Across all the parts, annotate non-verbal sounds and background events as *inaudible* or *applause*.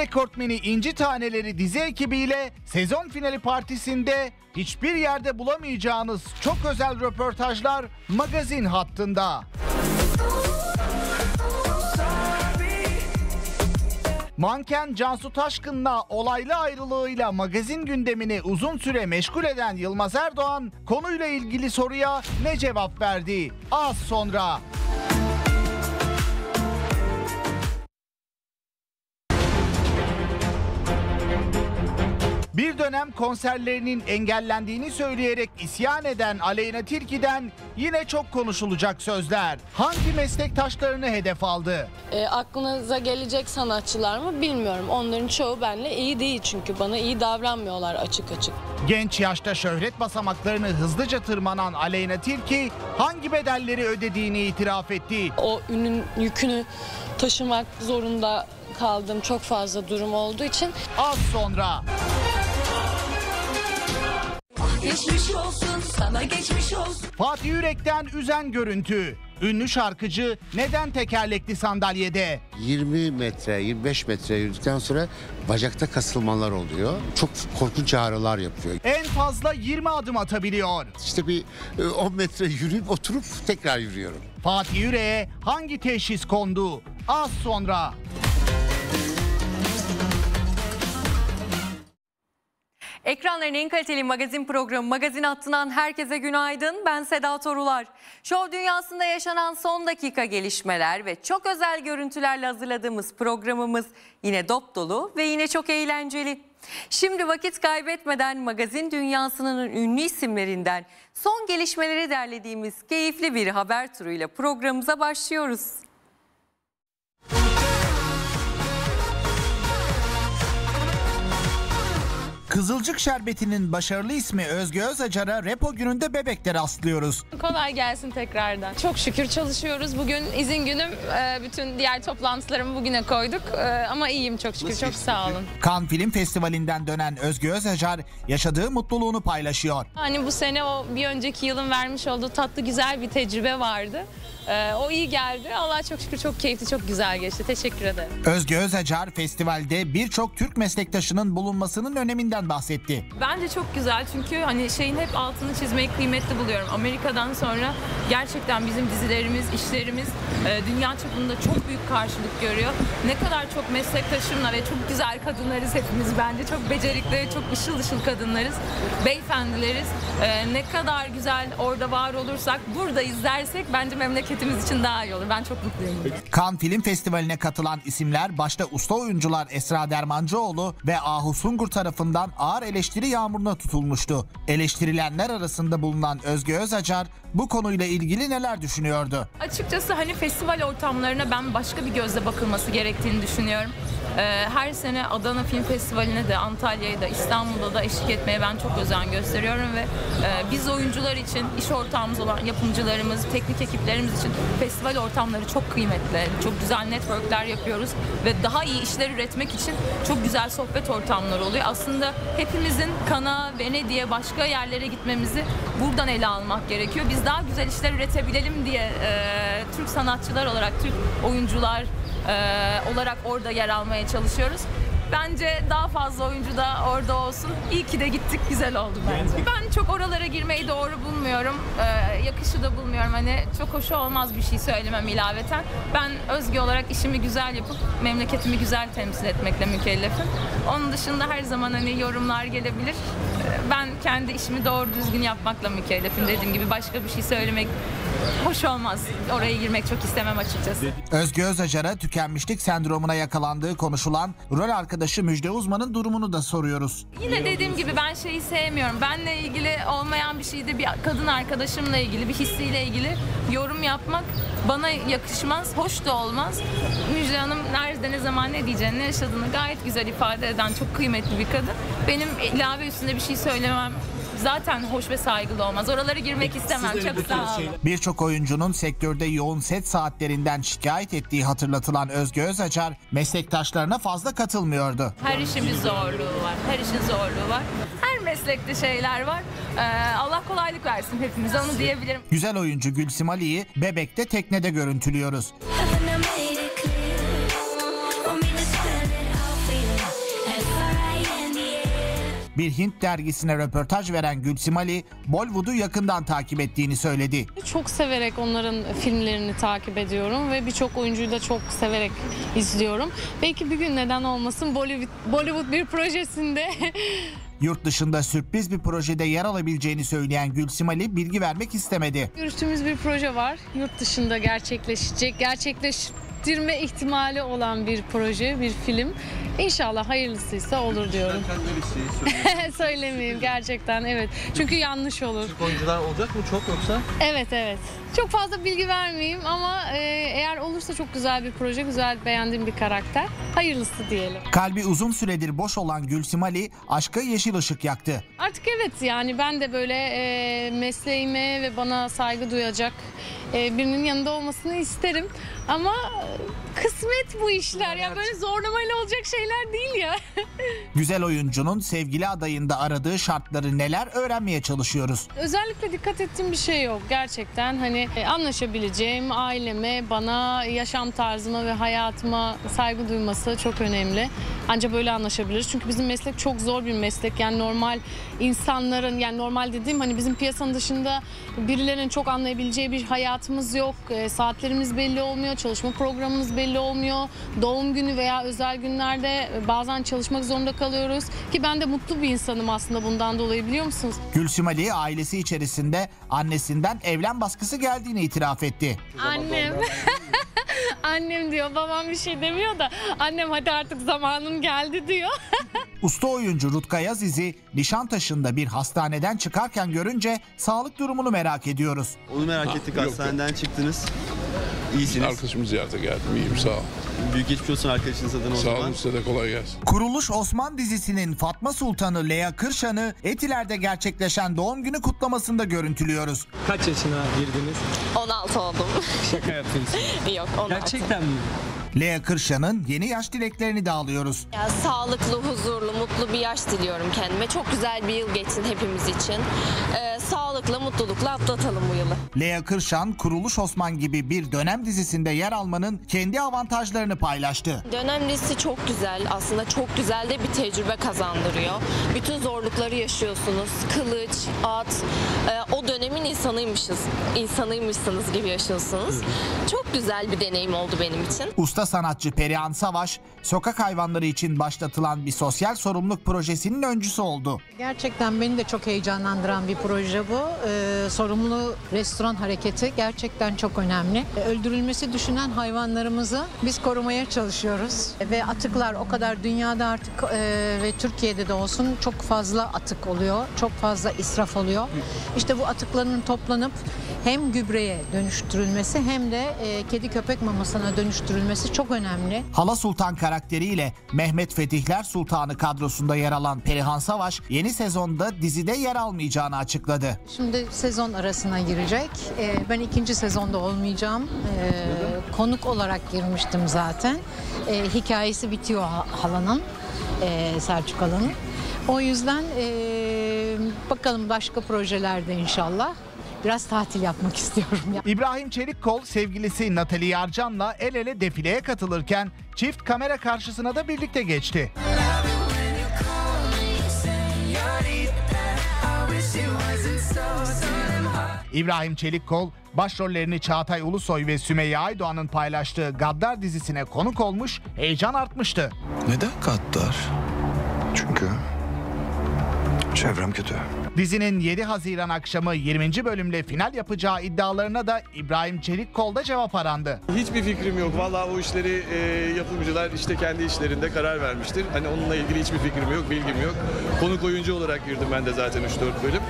Rekortmeni İnci Taneleri dizi ekibiyle sezon finali partisinde hiçbir yerde bulamayacağınız çok özel röportajlar magazin hattında. Manken Cansu Taşkın'la olaylı ayrılığıyla magazin gündemini uzun süre meşgul eden Yılmaz Erdoğan konuyla ilgili soruya ne cevap verdi? Az sonra. Dönem konserlerinin engellendiğini söyleyerek isyan eden Aleyna Tilki'den yine çok konuşulacak sözler. Hangi meslektaşlarını hedef aldı? E, aklınıza gelecek sanatçılar mı bilmiyorum. Onların çoğu benimle iyi değil çünkü bana iyi davranmıyorlar açık açık. Genç yaşta şöhret basamaklarını hızlıca tırmanan Aleyna Tilki hangi bedelleri ödediğini itiraf etti. O ünün yükünü taşımak zorunda kaldığım çok fazla durum olduğu için Az sonra Geçmiş olsun sana geçmiş olsun. Fatih Yürek'ten üzen görüntü. Ünlü şarkıcı neden tekerlekli sandalyede? 20 metre, 25 metre yürüdükten sonra bacakta kasılmalar oluyor. Çok korkunç ağrılar yapıyor. En fazla 20 adım atabiliyor. İşte bir e, 10 metre yürüyüp oturup tekrar yürüyorum. Fatih Yürek'e hangi teşhis kondu? Az sonra. Ekranların en kaliteli magazin programı Magazin Hattı'ndan herkese günaydın. Ben Seda Torular. Şov dünyasında yaşanan son dakika gelişmeler ve çok özel görüntülerle hazırladığımız programımız yine dop dolu ve yine çok eğlenceli. Şimdi vakit kaybetmeden magazin dünyasının ünlü isimlerinden son gelişmeleri derlediğimiz keyifli bir haber turuyla programımıza başlıyoruz. Kızılcık Şerbeti'nin başarılı ismi Özge Özacar'a repo gününde bebekte rastlıyoruz. Kolay gelsin tekrardan. Çok şükür çalışıyoruz. Bugün izin günüm. Ee, Bütün diğer toplantılarımı bugüne koyduk. Ee, Ama iyiyim çok şükür. Çok sağ olun. Cannes Film Festivali'nden dönen Özge Özacar yaşadığı mutluluğunu paylaşıyor. Hani bu sene o bir önceki yılın vermiş olduğu tatlı güzel bir tecrübe vardı. Ee, O iyi geldi. Allah çok şükür çok keyifli, çok güzel geçti. Teşekkür ederim. Özge Özacar festivalde birçok Türk meslektaşının bulunmasının öneminden bahsetti. Bence çok güzel çünkü hani şeyin hep altını çizmeyi kıymetli buluyorum. Amerika'dan sonra gerçekten bizim dizilerimiz, işlerimiz e, dünya çapında çok büyük karşılık görüyor. Ne kadar çok meslektaşımla ve çok güzel kadınlarız hepimiz bence. Çok becerikli, çok ışıl ışıl kadınlarız. Beyefendileriz. E, ne kadar güzel orada var olursak, burada izlersek bence memleketimiz için daha iyi olur. Ben çok mutluyum. Cannes Film Festivali'ne katılan isimler başta usta oyuncular Esra Dermancıoğlu ve Ahu Sungur tarafından ağır eleştiri yağmuruna tutulmuştu. Eleştirilenler arasında bulunan Özge Özacar bu konuyla ilgili neler düşünüyordu? Açıkçası hani festival ortamlarına ben başka bir gözle bakılması gerektiğini düşünüyorum. Ee, her sene Adana Film Festivali'ne de Antalya'ya da İstanbul'da da eşlik etmeye ben çok özen gösteriyorum ve e, biz oyuncular için iş ortağımız olan yapımcılarımız, teknik ekiplerimiz için festival ortamları çok kıymetli. Çok güzel networkler yapıyoruz ve daha iyi işler üretmek için çok güzel sohbet ortamları oluyor. Aslında hepimizin Kana, Venedik'e başka yerlere gitmemizi buradan ele almak gerekiyor. Biz daha güzel işler üretebilelim diye e, Türk sanatçılar olarak, Türk oyuncular olarak orada yer almaya çalışıyoruz. Bence daha fazla oyuncu da orada olsun. İyi ki de gittik, güzel oldu bence. Ben çok oralara girmeyi doğru bulmuyorum. E, yakışı da bulmuyorum. Hani çok hoş olmaz bir şey söylemem ilaveten. Ben özgü olarak işimi güzel yapıp memleketimi güzel temsil etmekle mükellefim. Onun dışında her zaman hani yorumlar gelebilir. E, Ben kendi işimi doğru düzgün yapmakla mükellefim. Dediğim gibi başka bir şey söylemek hoş olmaz. Oraya girmek çok istemem açıkçası. Özge Özacar'a tükenmişlik sendromuna yakalandığı konuşulan rol arkadaşı Müjde Uzman'ın durumunu da soruyoruz. Yine dediğim gibi ben şeyi sevmiyorum. Benle ilgili olmayan bir şeyde bir kadın arkadaşımla ilgili, bir hissiyle ilgili yorum yapmak bana yakışmaz, hoş da olmaz. Müjde Hanım nerede, ne zaman, ne diyeceğini, ne yaşadığını gayet güzel ifade eden çok kıymetli bir kadın. Benim ilave üstünde bir şey söylemem zaten hoş ve saygılı olmaz. Oralara girmek istemem. Çok sağ olun. Birçok oyuncunun sektörde yoğun set saatlerinden şikayet ettiği hatırlatılan Özge Özacar meslektaşlarına fazla katılmıyordu. Her işin bir zorluğu var. Her işin zorluğu var. Her meslekte şeyler var. Ee, Allah kolaylık versin hepimize onu diyebilirim. Güzel oyuncu Gülsim Ali'yi Bebek'te teknede görüntülüyoruz. Bir Hint dergisine röportaj veren Gülsim Ali, Bollywood'u yakından takip ettiğini söyledi. Çok severek onların filmlerini takip ediyorum ve birçok oyuncuyu da çok severek izliyorum. Belki bir gün neden olmasın Bollywood, Bollywood bir projesinde *laughs* Yurt dışında sürpriz bir projede yer alabileceğini söyleyen Gülsim Ali bilgi vermek istemedi. görüştüğümüz bir proje var. Yurt dışında gerçekleşecek, gerçekleştirme ihtimali olan bir proje, bir film. İnşallah hayırlısıysa olur diyorum. *laughs* Söylemeyeyim gerçekten evet. Çünkü yanlış olur. oyuncular olacak mı çok yoksa? Evet evet. Çok fazla bilgi vermeyeyim ama e, eğer olursa çok güzel bir proje, güzel beğendiğim bir karakter. Hayırlısı diyelim. Kalbi uzun süredir boş olan Gülsim Ali aşka yeşil ışık yaktı. Artık evet yani ben de böyle e, mesleğime ve bana saygı duyacak e, birinin yanında olmasını isterim. Ama kısmet bu işler ya böyle zorlamayla olacak şeyler değil ya. *laughs* Güzel oyuncunun sevgili adayında aradığı şartları neler öğrenmeye çalışıyoruz. Özellikle dikkat ettiğim bir şey yok gerçekten hani e, anlaşabileceğim aileme, bana, yaşam tarzıma ve hayatıma saygı duyması çok önemli. Ancak böyle anlaşabiliriz. Çünkü bizim meslek çok zor bir meslek. Yani normal insanların yani normal dediğim hani bizim piyasanın dışında birilerinin çok anlayabileceği bir hayatımız yok. E, saatlerimiz belli olmuyor, çalışma programımız belli olmuyor. Doğum günü veya özel günlerde bazen çalışmak zorunda kalıyoruz. Ki ben de mutlu bir insanım aslında bundan dolayı biliyor musunuz? Gülsüm Ali ailesi içerisinde annesinden evlen baskısı geldiğini itiraf etti. Annem. *laughs* Annem diyor babam bir şey demiyor da annem hadi artık zamanım geldi diyor. *laughs* Usta oyuncu Rutkay Aziz'i Nişantaşı'nda bir hastaneden çıkarken görünce sağlık durumunu merak ediyoruz. Onu merak ettik hastaneden çıktınız. İyisiniz. Arkadaşımı ziyarete geldim. İyiyim sağ ol. Büyük geçmiş olsun arkadaşınız adına o Sağ zaman. olun size de kolay gelsin. Kuruluş Osman dizisinin Fatma Sultanı Lea Kırşan'ı Etiler'de gerçekleşen doğum günü kutlamasında görüntülüyoruz. Kaç yaşına girdiniz? 16 oldum. Şaka yapıyorsun. *laughs* Yok 16. Gerçekten mi? Lea Kırşan'ın yeni yaş dileklerini de alıyoruz. Ya, sağlıklı, huzurlu, mutlu bir yaş diliyorum kendime. Çok güzel bir yıl geçsin hepimiz için. Ee, sağlıkla, mutlulukla atlatalım bu yılı. Lea Kırşan, Kuruluş Osman gibi bir dönem dizisinde yer almanın kendi avantajlarını paylaştı. Dönem dizisi çok güzel. Aslında çok güzel de bir tecrübe kazandırıyor. Bütün zorlukları yaşıyorsunuz. Kılıç, at, e, o dönemin insanıymışız. insanıymışsınız gibi yaşıyorsunuz. Çok güzel bir deneyim oldu benim için. Usta sanatçı Perihan Savaş, sokak hayvanları için başlatılan bir sosyal sorumluluk projesinin öncüsü oldu. Gerçekten beni de çok heyecanlandıran bir proje bu. Ee, sorumlu restoran hareketi gerçekten çok önemli. Ee, öldürülmesi düşünen hayvanlarımızı biz korumaya çalışıyoruz. Ve atıklar o kadar dünyada artık e, ve Türkiye'de de olsun çok fazla atık oluyor. Çok fazla israf oluyor. İşte bu atıkların toplanıp hem gübreye dönüştürülmesi hem de e, kedi köpek mamasına dönüştürülmesi çok önemli. Hala Sultan karakteriyle Mehmet Fetihler Sultanı kadrosunda yer alan Perihan Savaş, yeni sezonda dizide yer almayacağını açıkladı. Şimdi sezon arasına girecek. Ee, ben ikinci sezonda olmayacağım. Ee, konuk olarak girmiştim zaten. Ee, hikayesi bitiyor ha- halanın, ee, Selçuk halanın. O yüzden ee, bakalım başka projelerde inşallah. Biraz tatil yapmak *laughs* istiyorum. İbrahim Çelikkol sevgilisi Natalie Yarcan'la el ele defileye katılırken çift kamera karşısına da birlikte geçti. İbrahim Çelikkol başrollerini Çağatay Ulusoy ve Sümeyye Aydoğan'ın paylaştığı Gaddar dizisine konuk olmuş, heyecan artmıştı. Neden gaddar? Çünkü çevrem kötü. Dizinin 7 Haziran akşamı 20. bölümle final yapacağı iddialarına da İbrahim Çelikkol'da cevap arandı. Hiçbir fikrim yok. Vallahi o işleri e, yapımcılar işte kendi işlerinde karar vermiştir. Hani onunla ilgili hiçbir fikrim yok, bilgim yok. Konuk oyuncu olarak girdim ben de zaten 3-4 bölüm.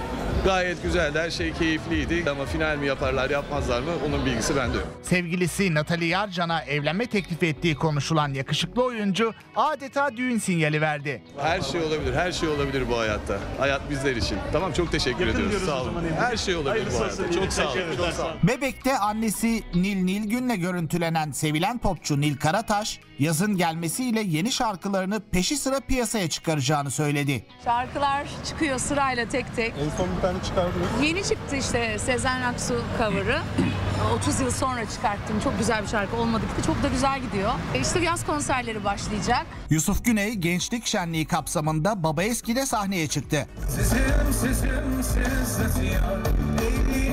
Gayet güzeldi, her şey keyifliydi. Ama final mi yaparlar, yapmazlar mı onun bilgisi bende yok. Sevgilisi Natalie Yarcan'a evlenme teklifi ettiği konuşulan yakışıklı oyuncu adeta düğün sinyali verdi. Her şey olabilir, her şey olabilir bu hayatta. Hayat bizler için. Tamam çok teşekkür ediyoruz. Sağ olun. Her şey olabilir bu hayatta. Çok sağ olun. Çok sağ olun. Bebek'te annesi Nil Nilgün'le görüntülenen sevilen popçu Nil Karataş, yazın gelmesiyle yeni şarkılarını peşi sıra piyasaya çıkaracağını söyledi. Şarkılar çıkıyor sırayla tek tek. En son bir tane çıkardınız. Yeni çıktı işte Sezen Aksu cover'ı. *clears throat* 30 yıl sonra çıkarttığım çok güzel bir şarkı olmadı gitti. Çok da güzel gidiyor. E işte yaz konserleri başlayacak. Yusuf Güney Gençlik Şenliği kapsamında Baba Eski'de sahneye çıktı. Sesim sesim sızlatıyor Elimden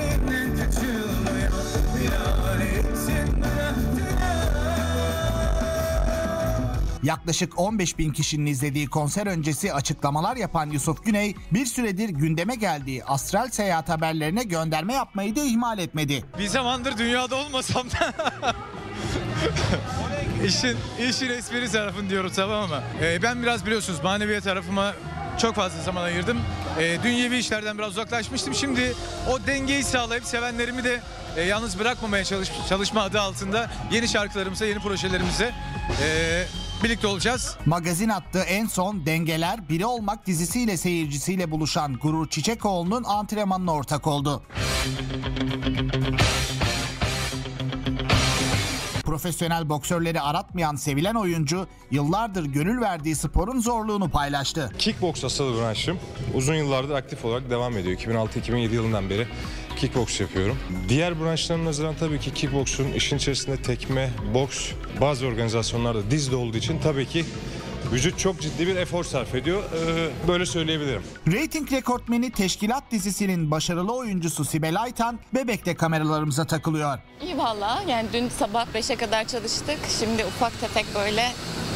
Yaklaşık 15 bin kişinin izlediği konser öncesi açıklamalar yapan Yusuf Güney bir süredir gündeme geldiği astral seyahat haberlerine gönderme yapmayı da ihmal etmedi. Bir zamandır dünyada olmasam da *laughs* işin, işin espri tarafını diyoruz tamam ama e, ben biraz biliyorsunuz maneviyat tarafıma çok fazla zaman ayırdım. E, dünyevi işlerden biraz uzaklaşmıştım. Şimdi o dengeyi sağlayıp sevenlerimi de e, yalnız bırakmamaya çalış, çalışma adı altında yeni şarkılarımıza, yeni projelerimize e, birlikte olacağız. Magazin attığı en son Dengeler Biri Olmak dizisiyle seyircisiyle buluşan Gurur Çiçekoğlu'nun antrenmanına ortak oldu. Profesyonel boksörleri aratmayan sevilen oyuncu yıllardır gönül verdiği sporun zorluğunu paylaştı. Kickboks asıl branşım. Uzun yıllardır aktif olarak devam ediyor. 2006-2007 yılından beri kickboks yapıyorum. Diğer branşların nazaran tabii ki kickboksun işin içerisinde tekme, boks, bazı organizasyonlarda dizde olduğu için tabii ki vücut çok ciddi bir efor sarf ediyor. Ee, böyle söyleyebilirim. Rating rekortmeni Teşkilat dizisinin başarılı oyuncusu Sibel Aytan Bebek'te kameralarımıza takılıyor. İyi valla yani dün sabah 5'e kadar çalıştık. Şimdi ufak tefek böyle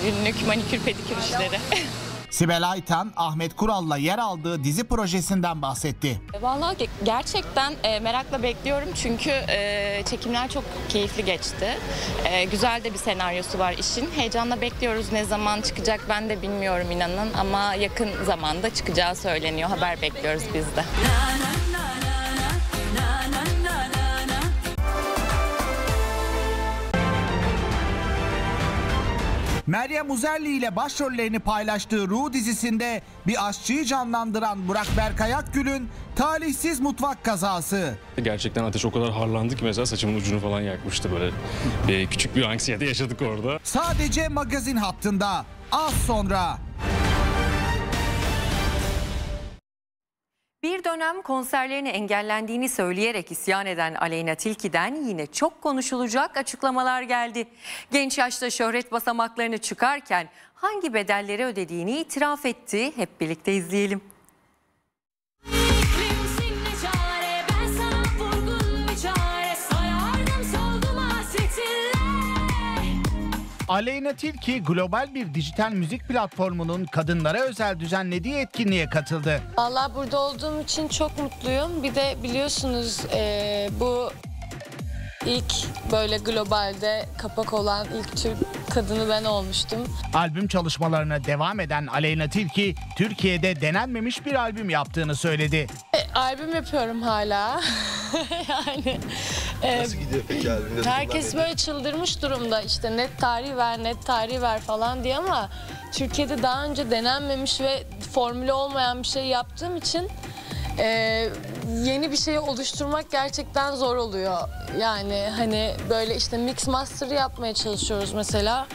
günlük manikür pedikür işleri. *laughs* Sibel Aytan, Ahmet Kural'la yer aldığı dizi projesinden bahsetti. Valla ge- gerçekten e, merakla bekliyorum çünkü e, çekimler çok keyifli geçti. E, güzel de bir senaryosu var işin. Heyecanla bekliyoruz ne zaman çıkacak ben de bilmiyorum inanın ama yakın zamanda çıkacağı söyleniyor. Haber bekliyoruz biz de. Meryem Uzerli ile başrollerini paylaştığı Ruh dizisinde bir aşçıyı canlandıran Burak Berkay Akgül'ün talihsiz mutfak kazası. Gerçekten ateş o kadar harlandı ki mesela saçımın ucunu falan yakmıştı böyle. Bir küçük bir anksiyete yaşadık orada. Sadece magazin hattında az sonra. Bir dönem konserlerini engellendiğini söyleyerek isyan eden Aleyna Tilki'den yine çok konuşulacak açıklamalar geldi. Genç yaşta şöhret basamaklarını çıkarken hangi bedelleri ödediğini itiraf etti. Hep birlikte izleyelim. Aleyna Tilki global bir dijital müzik platformunun kadınlara özel düzenlediği etkinliğe katıldı. Vallahi burada olduğum için çok mutluyum. Bir de biliyorsunuz eee, bu ilk böyle globalde kapak olan ilk Türk kadını ben olmuştum. Albüm çalışmalarına devam eden Aleyna Tilki, Türkiye'de denenmemiş bir albüm yaptığını söyledi. E, albüm yapıyorum hala. *laughs* yani e, Nasıl gidiyor peki albümde? herkes böyle çıldırmış durumda işte net tarih ver net tarih ver falan diye ama Türkiye'de daha önce denenmemiş ve formülü olmayan bir şey yaptığım için e, yeni bir şeyi oluşturmak gerçekten zor oluyor. Yani hani böyle işte mix master yapmaya çalışıyoruz mesela.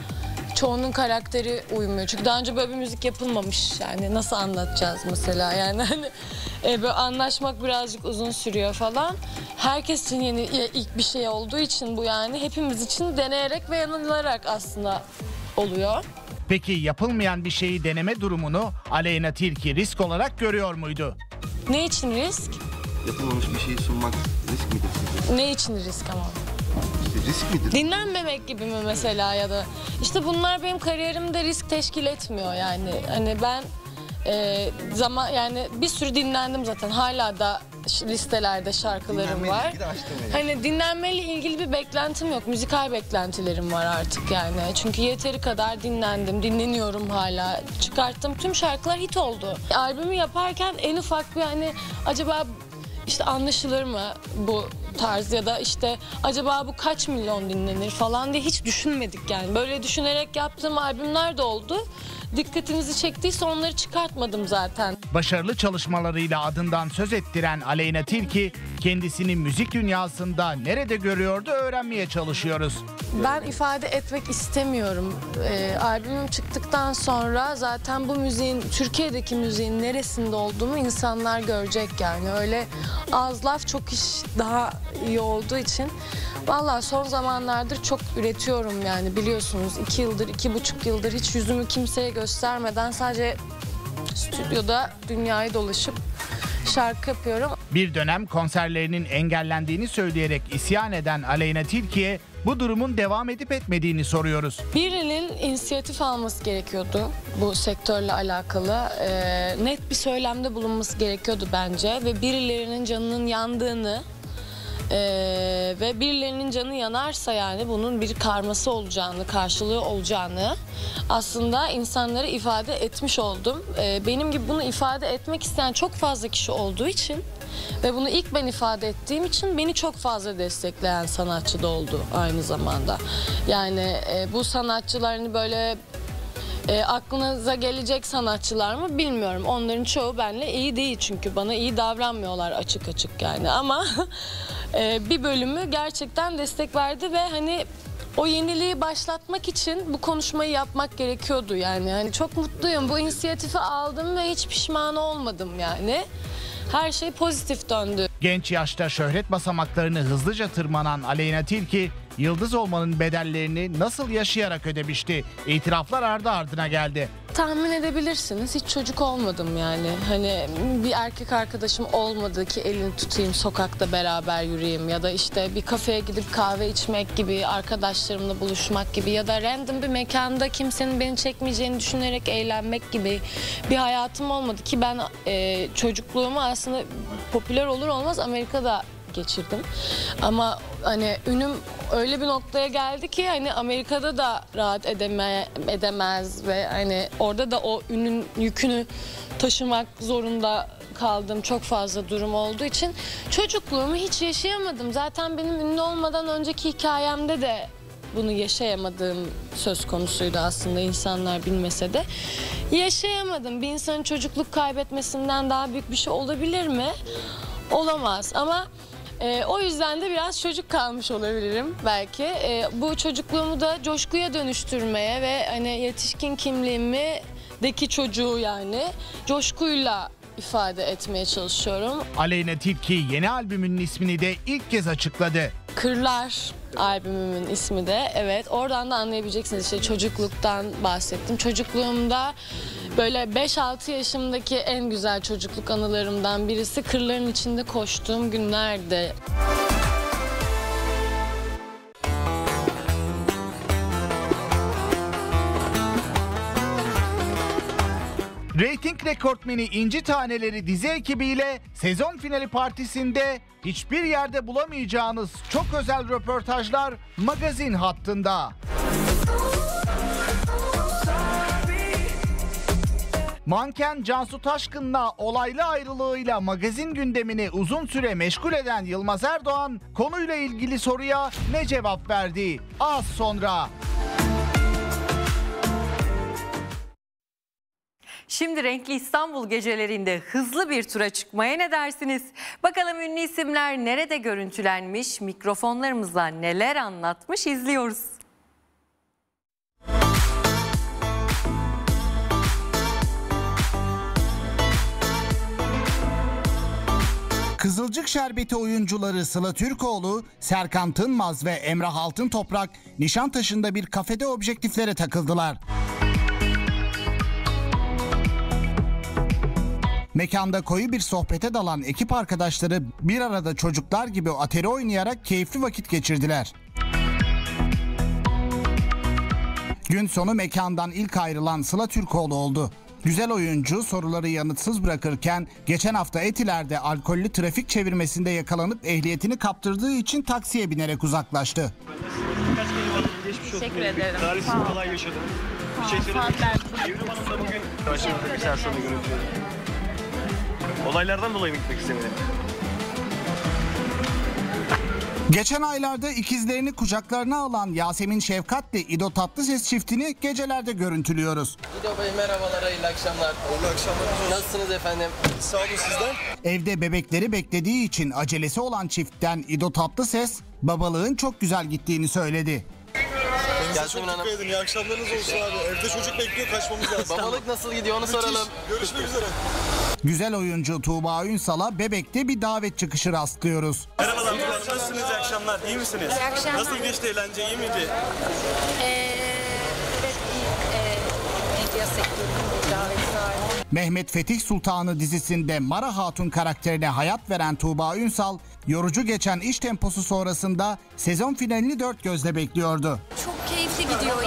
Çoğunun karakteri uymuyor. Çünkü daha önce böyle bir müzik yapılmamış. Yani nasıl anlatacağız mesela? Yani hani e, böyle anlaşmak birazcık uzun sürüyor falan. Herkes için yeni ilk bir şey olduğu için bu yani hepimiz için deneyerek ve yanılarak aslında oluyor. Peki yapılmayan bir şeyi deneme durumunu Aleyna Tilki risk olarak görüyor muydu? Ne için risk? Yapılmamış bir şeyi sunmak risk midir sizce? Ne için risk ama? İşte risk midir? Dinlenmemek gibi mi mesela ya da işte bunlar benim kariyerimde risk teşkil etmiyor yani. Hani ben e, zaman yani bir sürü dinlendim zaten. Hala da listelerde şarkılarım var. ilgili. Hani dinlenmeyle ilgili bir beklentim yok. Müzikal beklentilerim var artık yani. Çünkü yeteri kadar dinlendim, dinleniyorum hala. Çıkarttım tüm şarkılar hit oldu. Albümü yaparken en ufak bir hani acaba işte anlaşılır mı bu tarz ya da işte acaba bu kaç milyon dinlenir falan diye hiç düşünmedik yani. Böyle düşünerek yaptığım albümler de oldu. Dikkatinizi çektiyse onları çıkartmadım zaten. Başarılı çalışmalarıyla adından söz ettiren Aleyna Tilki kendisini müzik dünyasında nerede görüyordu öğrenmeye çalışıyoruz. Ben ifade etmek istemiyorum. Ee, albümüm çıktıktan sonra zaten bu müziğin, Türkiye'deki müziğin neresinde olduğumu insanlar görecek yani. Öyle az laf çok iş daha iyi olduğu için. Vallahi son zamanlardır çok üretiyorum yani biliyorsunuz. iki yıldır, iki buçuk yıldır hiç yüzümü kimseye göstermeden sadece stüdyoda dünyayı dolaşıp şarkı yapıyorum. Bir dönem konserlerinin engellendiğini söyleyerek isyan eden Aleyna Tilki'ye bu durumun devam edip etmediğini soruyoruz. Birinin inisiyatif alması gerekiyordu bu sektörle alakalı. Ee, net bir söylemde bulunması gerekiyordu bence ve birilerinin canının yandığını ee, ve birilerinin canı yanarsa yani bunun bir karması olacağını, karşılığı olacağını aslında insanlara ifade etmiş oldum. Ee, benim gibi bunu ifade etmek isteyen çok fazla kişi olduğu için ve bunu ilk ben ifade ettiğim için beni çok fazla destekleyen sanatçı da oldu aynı zamanda. Yani e, bu sanatçıların böyle e, aklınıza gelecek sanatçılar mı bilmiyorum. Onların çoğu benimle iyi değil çünkü bana iyi davranmıyorlar açık açık yani. Ama *laughs* e, bir bölümü gerçekten destek verdi ve hani o yeniliği başlatmak için bu konuşmayı yapmak gerekiyordu yani. Hani çok mutluyum. Bu inisiyatifi aldım ve hiç pişman olmadım yani. Her şey pozitif döndü. Genç yaşta şöhret basamaklarını hızlıca tırmanan Aleyna Tilki, yıldız olmanın bedellerini nasıl yaşayarak ödemişti? İtiraflar ardı ardına geldi. Tahmin edebilirsiniz hiç çocuk olmadım yani. Hani bir erkek arkadaşım olmadı ki elini tutayım sokakta beraber yürüyeyim ya da işte bir kafeye gidip kahve içmek gibi arkadaşlarımla buluşmak gibi ya da random bir mekanda kimsenin beni çekmeyeceğini düşünerek eğlenmek gibi bir hayatım olmadı ki ben e, çocukluğumu aslında popüler olur olmaz Amerika'da geçirdim. Ama hani ünüm öyle bir noktaya geldi ki hani Amerika'da da rahat edeme, edemez ve hani orada da o ünün yükünü taşımak zorunda kaldım çok fazla durum olduğu için çocukluğumu hiç yaşayamadım. Zaten benim ünlü olmadan önceki hikayemde de bunu yaşayamadığım söz konusuydu aslında insanlar bilmese de. Yaşayamadım. Bir insanın çocukluk kaybetmesinden daha büyük bir şey olabilir mi? Olamaz ama e, o yüzden de biraz çocuk kalmış olabilirim belki. E, bu çocukluğumu da coşkuya dönüştürmeye ve hani yetişkin kimliğimi deki çocuğu yani coşkuyla ifade etmeye çalışıyorum. Aleyna Tilki yeni albümünün ismini de ilk kez açıkladı. Kırlar albümümün ismi de evet oradan da anlayabileceksiniz işte çocukluktan bahsettim. Çocukluğumda böyle 5-6 yaşımdaki en güzel çocukluk anılarımdan birisi kırların içinde koştuğum günlerdi. Rating rekortmeni İnci Taneleri dizi ekibiyle sezon finali partisinde hiçbir yerde bulamayacağınız çok özel röportajlar magazin hattında. Manken Cansu Taşkın'la olaylı ayrılığıyla magazin gündemini uzun süre meşgul eden Yılmaz Erdoğan konuyla ilgili soruya ne cevap verdi? Az sonra. Şimdi renkli İstanbul gecelerinde hızlı bir tura çıkmaya ne dersiniz? Bakalım ünlü isimler nerede görüntülenmiş, mikrofonlarımızla neler anlatmış izliyoruz. Kızılcık Şerbeti oyuncuları Sıla Türkoğlu, Serkan Tınmaz ve Emrah Altın Toprak Nişantaşı'nda bir kafede objektiflere takıldılar. Mekanda koyu bir sohbete dalan ekip arkadaşları bir arada çocuklar gibi ateri oynayarak keyifli vakit geçirdiler. Gün sonu mekandan ilk ayrılan Sıla Türkoğlu oldu. Güzel oyuncu soruları yanıtsız bırakırken geçen hafta Etiler'de alkollü trafik çevirmesinde yakalanıp ehliyetini kaptırdığı için taksiye binerek uzaklaştı. Teşekkür ederim. Talihsiz bir olay yaşadım. Şey söylemek Evrim Hanım da bugün karşımızda bir serseri görüntüledi. Olaylardan dolayı mı gitmek istemedi? Geçen aylarda ikizlerini kucaklarına alan Yasemin Şefkat'le İdo Tatlıses çiftini gecelerde görüntülüyoruz. İdo Bey merhabalar, hayırlı akşamlar. Hayırlı akşamlar. Nasılsınız efendim? Sağ olun sizden. Evde bebekleri beklediği için acelesi olan çiftten İdo Tatlıses babalığın çok güzel gittiğini söyledi. Yasemin Hanım. Edin, iyi akşamlarınız olsun abi. Evde çocuk bekliyor kaçmamız lazım. Babalık nasıl gidiyor onu Müthiş. soralım. Görüşmek üzere. Güzel oyuncu Tuğba Ünsal'a Bebek'te bir davet çıkışı rastlıyoruz. Merhabalar Tuğba. Nasılsınız? İyi akşamlar. İyi misiniz? İyi akşamlar. Nasıl geçti eğlence? İyi miydi? Ee, evet ilk e, medya sektörünün bir daveti var. Mehmet Fetih Sultanı dizisinde Mara Hatun karakterine hayat veren Tuğba Ünsal, yorucu geçen iş temposu sonrasında sezon finalini dört gözle bekliyordu. Çok keyifli gidiyor.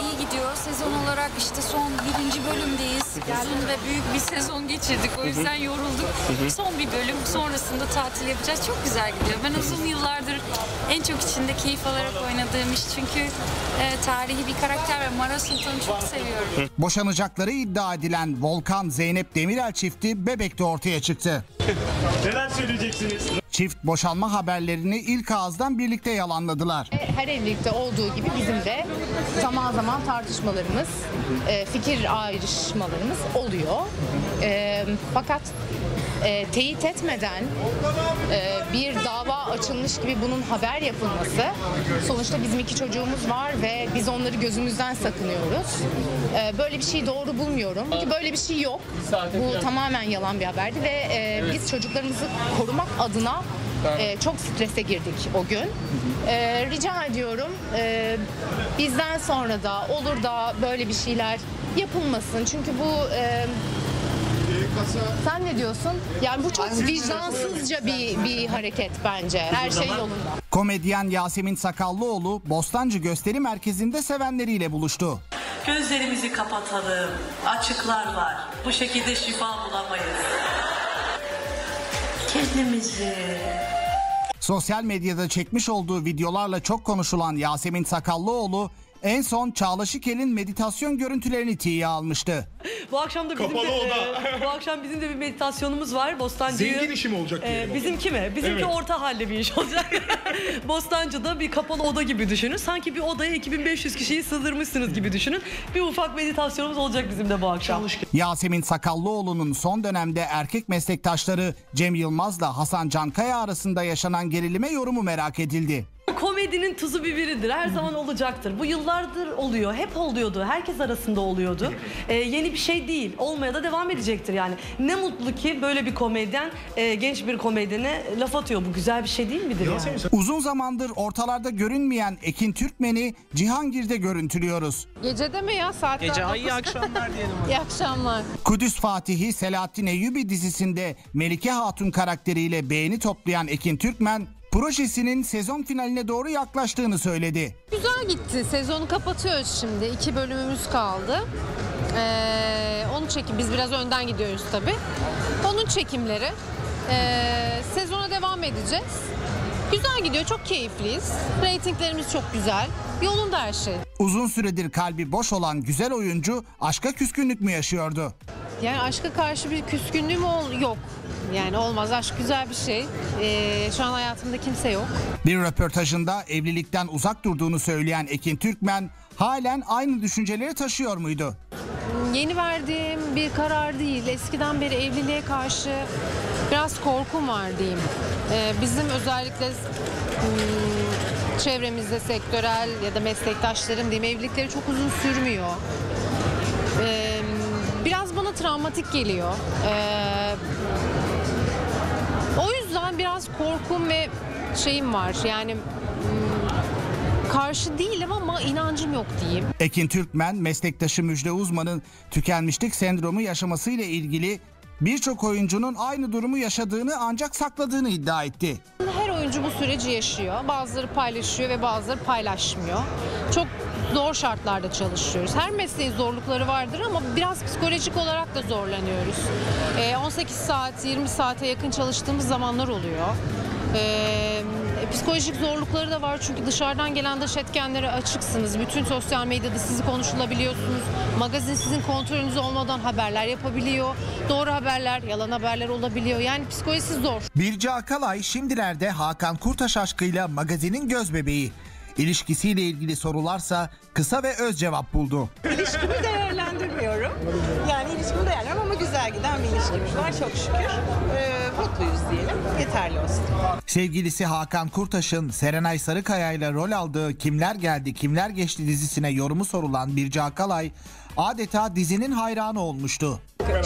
Sezon olarak işte son birinci bölümdeyiz. Uzun ve büyük bir sezon geçirdik. O yüzden yorulduk. Son bir bölüm sonrasında tatil yapacağız. Çok güzel gidiyor. Ben uzun yıllardır en çok içinde keyif alarak oynadığım iş. Çünkü e, tarihi bir karakter ve Mara Sultan'ı çok seviyorum. Boşanacakları iddia edilen Volkan Zeynep Demirel çifti Bebek'te ortaya çıktı. *laughs* Neler söyleyeceksiniz? Çift boşanma haberlerini ilk ağızdan birlikte yalanladılar. Her evlilikte olduğu gibi bizim de zaman zaman tartışmalarımız, e, fikir ayrışmalarımız oluyor. E, Fakat e, teyit etmeden e, bir dava açılmış gibi bunun haber yapılması, sonuçta bizim iki çocuğumuz var ve biz onları gözümüzden sakınıyoruz. E, Böyle bir şeyi doğru bulmuyorum. Çünkü böyle bir şey yok. Bu tamamen yalan bir haberdi ve e, biz çocuklarımızı korumak adına e, çok strese girdik o gün. E, rica ediyorum e, bizden sonra da olur da böyle bir şeyler yapılmasın. Çünkü bu e, sen ne diyorsun? Yani bu çok vicdansızca bir bir hareket bence. Her şey yolunda. Komedyen Yasemin Sakallıoğlu Bostancı Gösteri Merkezi'nde sevenleriyle buluştu. Gözlerimizi kapatalım. Açıklar var. Bu şekilde şifa bulamayız. Kendimizi Sosyal medyada çekmiş olduğu videolarla çok konuşulan Yasemin Sakallıoğlu en son Çağla Şikel'in meditasyon görüntülerini tiye almıştı. Bu akşam da bizim Kapalı de, oda. e, bu akşam bizim de bir meditasyonumuz var Bostancı'yı. Zengin işi mi olacak E, diyelim o bizimki mi? Bizimki Evet. orta halde bir iş olacak. *laughs* Bostancı'da bir kapalı oda gibi düşünün. Sanki bir odaya 2500 kişiyi sığdırmışsınız gibi düşünün. Bir ufak meditasyonumuz olacak bizim de bu akşam. Yasemin Sakallıoğlu'nun son dönemde erkek meslektaşları Cem Yılmaz'la Hasan Cankaya arasında yaşanan gerilime yorumu merak edildi. Komedinin tuzu biberidir. Her zaman olacaktır. Bu yıllardır oluyor. Hep oluyordu. Herkes arasında oluyordu. *laughs* Ee, yeni bir şey değil. Olmaya da devam edecektir yani. Ne mutlu ki böyle bir komedyen e, genç bir komedyene laf atıyor. Bu güzel bir şey değil midir yani? Uzun zamandır ortalarda görünmeyen Ekin Türkmen'i Cihangir'de görüntülüyoruz. Gecede mi ya saat Gece daha iyi akşamlar diyelim. *laughs* İyi akşamlar. Kudüs Fatihi Selahattin Eyyubi dizisinde Melike Hatun karakteriyle beğeni toplayan Ekin Türkmen, projesinin sezon finaline doğru yaklaştığını söyledi. Güzel gitti. Sezonu kapatıyoruz şimdi. İki bölümümüz kaldı. Ee, onu çekim. Biz biraz önden gidiyoruz tabii. Onun çekimleri. Ee, sezona devam edeceğiz. Güzel gidiyor. Çok keyifliyiz. Ratinglerimiz çok güzel. Yolunda her şey. Uzun süredir kalbi boş olan güzel oyuncu aşka küskünlük mü yaşıyordu? Yani aşka karşı bir küskünlüğüm ol- yok. Yani olmaz. Aşk güzel bir şey. Ee, şu an hayatımda kimse yok. Bir röportajında evlilikten uzak durduğunu söyleyen Ekin Türkmen halen aynı düşünceleri taşıyor muydu? Yeni verdiğim bir karar değil. Eskiden beri evliliğe karşı biraz korkum var diyeyim. Ee, bizim özellikle hmm, çevremizde sektörel ya da meslektaşlarım diyeyim evlilikleri çok uzun sürmüyor. Ee, biraz bana travmatik geliyor. Ee, o yüzden biraz korkum ve şeyim var. Yani hmm, karşı değilim ama inancım yok diyeyim. Ekin Türkmen meslektaşı Müjde Uzman'ın tükenmişlik sendromu yaşamasıyla ilgili birçok oyuncunun aynı durumu yaşadığını ancak sakladığını iddia etti. Her oyuncu bu süreci yaşıyor. Bazıları paylaşıyor ve bazıları paylaşmıyor. Çok zor şartlarda çalışıyoruz. Her mesleğin zorlukları vardır ama biraz psikolojik olarak da zorlanıyoruz. Ee, 18 saat, 20 saate yakın çalıştığımız zamanlar oluyor. Ee, psikolojik zorlukları da var çünkü dışarıdan gelen dış etkenlere açıksınız. Bütün sosyal medyada sizi konuşulabiliyorsunuz. Magazin sizin kontrolünüz olmadan haberler yapabiliyor. Doğru haberler, yalan haberler olabiliyor. Yani psikolojisi zor. Birce Akalay şimdilerde Hakan Kurtaş aşkıyla magazinin göz bebeği. İlişkisiyle ilgili sorularsa kısa ve öz cevap buldu. İlişkimi değerlendirmiyorum. Yani ilişkimi değerlendirmiyorum ama güzel giden bir ilişkimiz var çok şükür. Ee, mutluyuz diyelim. Yeterli olsun. Sevgilisi Hakan Kurtaş'ın Serenay Sarıkaya ile rol aldığı Kimler Geldi Kimler Geçti dizisine yorumu sorulan Birce Akalay adeta dizinin hayranı olmuştu.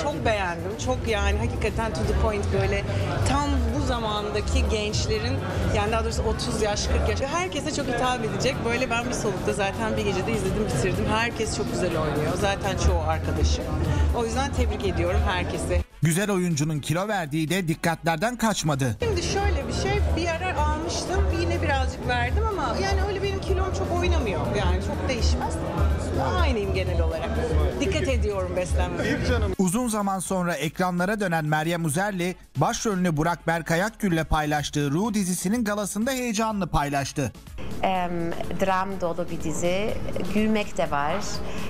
Çok beğendim. Çok yani hakikaten to the point böyle tam bu zamandaki gençlerin yani daha doğrusu 30 yaş 40 yaş herkese çok hitap edecek. Böyle ben bir solukta zaten bir gecede izledim bitirdim. Herkes çok güzel oynuyor. Zaten çoğu arkadaşım. O yüzden tebrik ediyorum herkese. Güzel oyuncunun kilo verdiği de dikkatlerden kaçmadı. Şimdi şöyle bir şey bir ara almıştım yine birazcık verdim ama yani öyle benim kilom çok oynamıyor yani çok değişmez. Aynıyım genel olarak. Dikkat ediyorum beslenmeme. Uzun zaman sonra ekranlara dönen Meryem Uzerli başrolünü Burak Berkayakgül'le paylaştığı Ruh dizisinin galasında heyecanını paylaştı. Em, dram dolu bir dizi. Gülmek de var.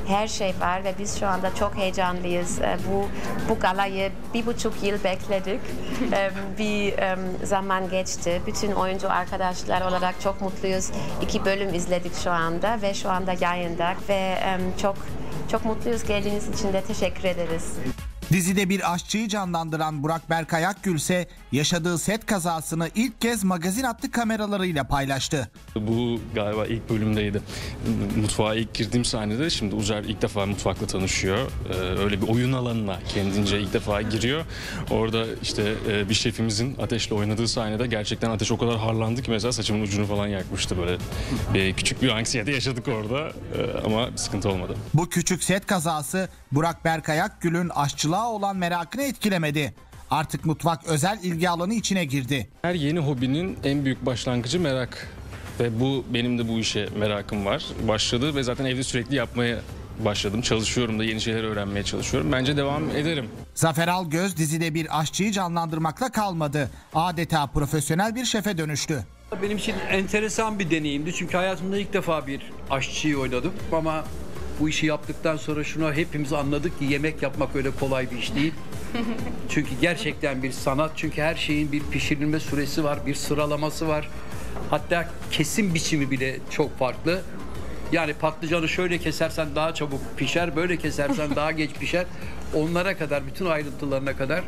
Her şey var ve biz şu anda çok heyecanlıyız. E, Bu bu galayı bir buçuk yıl bekledik. *laughs* Em, bir em, zaman geçti. Bütün oyuncu arkadaşlar olarak çok mutluyuz. İki bölüm izledik şu anda ve şu anda yayında ve em, çok çok mutluyuz geldiğiniz için de teşekkür ederiz. Dizide bir aşçıyı canlandıran Burak Berkayakgül ise yaşadığı set kazasını ilk kez magazin attı kameralarıyla paylaştı. Bu galiba ilk bölümdeydi. Mutfağa ilk girdiğim sahnede şimdi Uzer ilk defa mutfakla tanışıyor. Ee, öyle bir oyun alanına kendince ilk defa giriyor. Orada işte e, bir şefimizin ateşle oynadığı sahnede gerçekten ateş o kadar harlandı ki mesela saçımın ucunu falan yakmıştı böyle. Bir, küçük bir anksiyete yaşadık orada Ee, ama sıkıntı olmadı. Bu küçük set kazası Burak Berkayakgül'ün aşçılığa olan merakını etkilemedi. Artık mutfak özel ilgi alanı içine girdi. Her yeni hobinin en büyük başlangıcı merak. Ve bu benim de bu işe merakım var. Başladı ve zaten evde sürekli yapmaya başladım. Çalışıyorum da yeni şeyler öğrenmeye çalışıyorum. Bence devam ederim. Zafer Algöz dizide bir aşçıyı canlandırmakla kalmadı. Adeta profesyonel bir şefe dönüştü. Benim için enteresan bir deneyimdi. Çünkü hayatımda ilk defa bir aşçıyı oynadım. Ama bu işi yaptıktan sonra şunu hepimiz anladık ki yemek yapmak öyle kolay bir iş değil. *laughs* Çünkü gerçekten bir sanat. Çünkü her şeyin bir pişirilme süresi var, bir sıralaması var. Hatta kesim biçimi bile çok farklı. Yani patlıcanı şöyle kesersen daha çabuk pişer, böyle kesersen *laughs* daha geç pişer. Onlara kadar, bütün ayrıntılarına kadar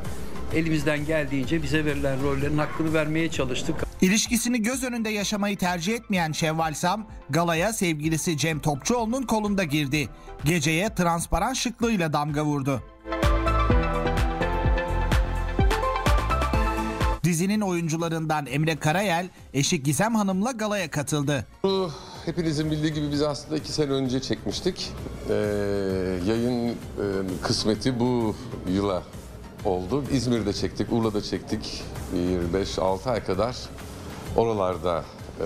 elimizden geldiğince bize verilen rollerin hakkını vermeye çalıştık. İlişkisini göz önünde yaşamayı tercih etmeyen Şevval Sam, galaya sevgilisi Cem Topçuoğlu'nun kolunda girdi. Geceye transparan şıklığıyla damga vurdu. Dizinin oyuncularından Emre Karayel, eşi Gizem Hanım'la galaya katıldı. Bu hepinizin bildiği gibi biz aslında iki sene önce çekmiştik. Ee, yayın e, kısmeti bu yıla oldu. İzmir'de çektik, Urla'da çektik. Bir 5-6 ay kadar oralarda e,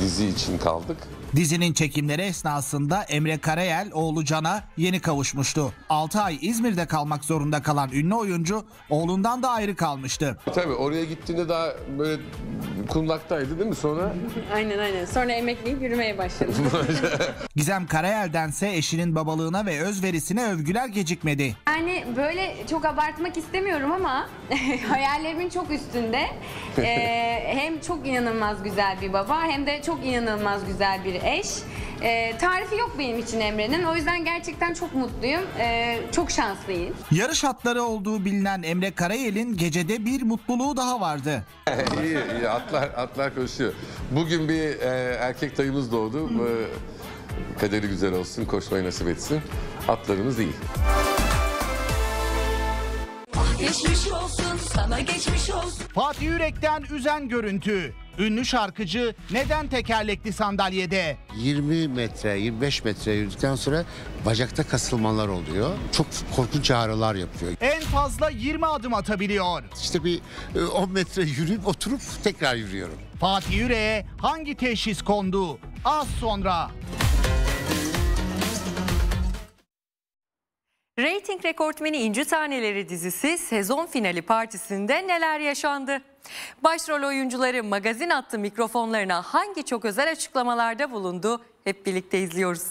dizi için kaldık. Dizinin çekimleri esnasında Emre Karayel oğlu Can'a yeni kavuşmuştu. 6 ay İzmir'de kalmak zorunda kalan ünlü oyuncu oğlundan da ayrı kalmıştı. Tabii oraya gittiğinde daha böyle kundaktaydı değil mi sonra? *laughs* Aynen aynen. Sonra emekleyip yürümeye başladım. *laughs* Gizem Karayel'dense eşinin babalığına ve özverisine övgüler gecikmedi. Yani böyle çok abartmak istemiyorum ama *laughs* hayallerimin çok üstünde. Ee, hem çok inanılmaz güzel bir baba hem de çok inanılmaz güzel bir eş. Ee, tarifi yok benim için Emre'nin. O yüzden gerçekten çok mutluyum. Ee, çok şanslıyım. Yarış atları olduğu bilinen Emre Karayel'in gecede bir mutluluğu daha vardı. *laughs* iyi, iyi. Atlar, atlar koşuyor. Bugün bir e, erkek dayımız doğdu. Bu, kaderi güzel olsun, koşmayı nasip etsin. Atlarımız iyi. Geçmiş olsun sana geçmiş olsun. Fatih Yürek'ten üzen görüntü. Ünlü şarkıcı neden tekerlekli sandalyede? 20 metre, 25 metre yürüdükten sonra bacakta kasılmalar oluyor. Çok korkunç ağrılar yapıyor. En fazla 20 adım atabiliyor. İşte bir e, 10 metre yürüyüp oturup tekrar yürüyorum. Fatih Yürek'e hangi teşhis kondu? Az sonra. Rating rekortmeni İnci Taneleri dizisi sezon finali partisinde neler yaşandı? Başrol oyuncuları magazin attı mikrofonlarına hangi çok özel açıklamalarda bulundu? Hep birlikte izliyoruz.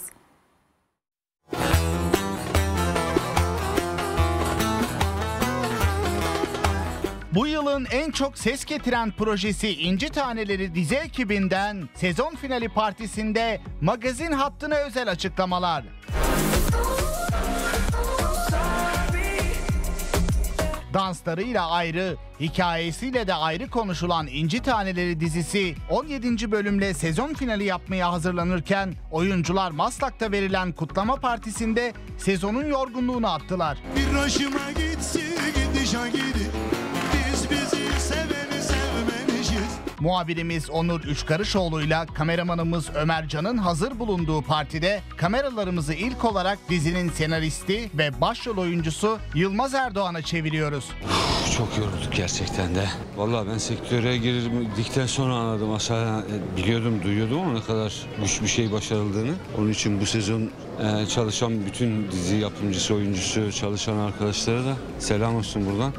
Bu yılın en çok ses getiren projesi İnci Taneleri dizi ekibinden sezon finali partisinde magazin hattına özel açıklamalar. Danslarıyla ayrı, hikayesiyle de ayrı konuşulan İnci Taneleri dizisi 17. bölümle sezon finali yapmaya hazırlanırken oyuncular Maslak'ta verilen kutlama partisinde sezonun yorgunluğunu attılar. Bir gitsin gidişa gidi Muhabirimiz Onur Üçkarışoğlu'yla kameramanımız Ömercan'ın hazır bulunduğu partide kameralarımızı ilk olarak dizinin senaristi ve başrol oyuncusu Yılmaz Erdoğan'a çeviriyoruz. Çok yorulduk gerçekten de. Vallahi ben sektöre girdikten sonra anladım. Aslında e, biliyordum, duyuyordum ama ne kadar güçlü bir şey başarıldığını. Onun için bu sezon e, çalışan bütün dizi yapımcısı, oyuncusu, çalışan arkadaşlara da selam olsun buradan.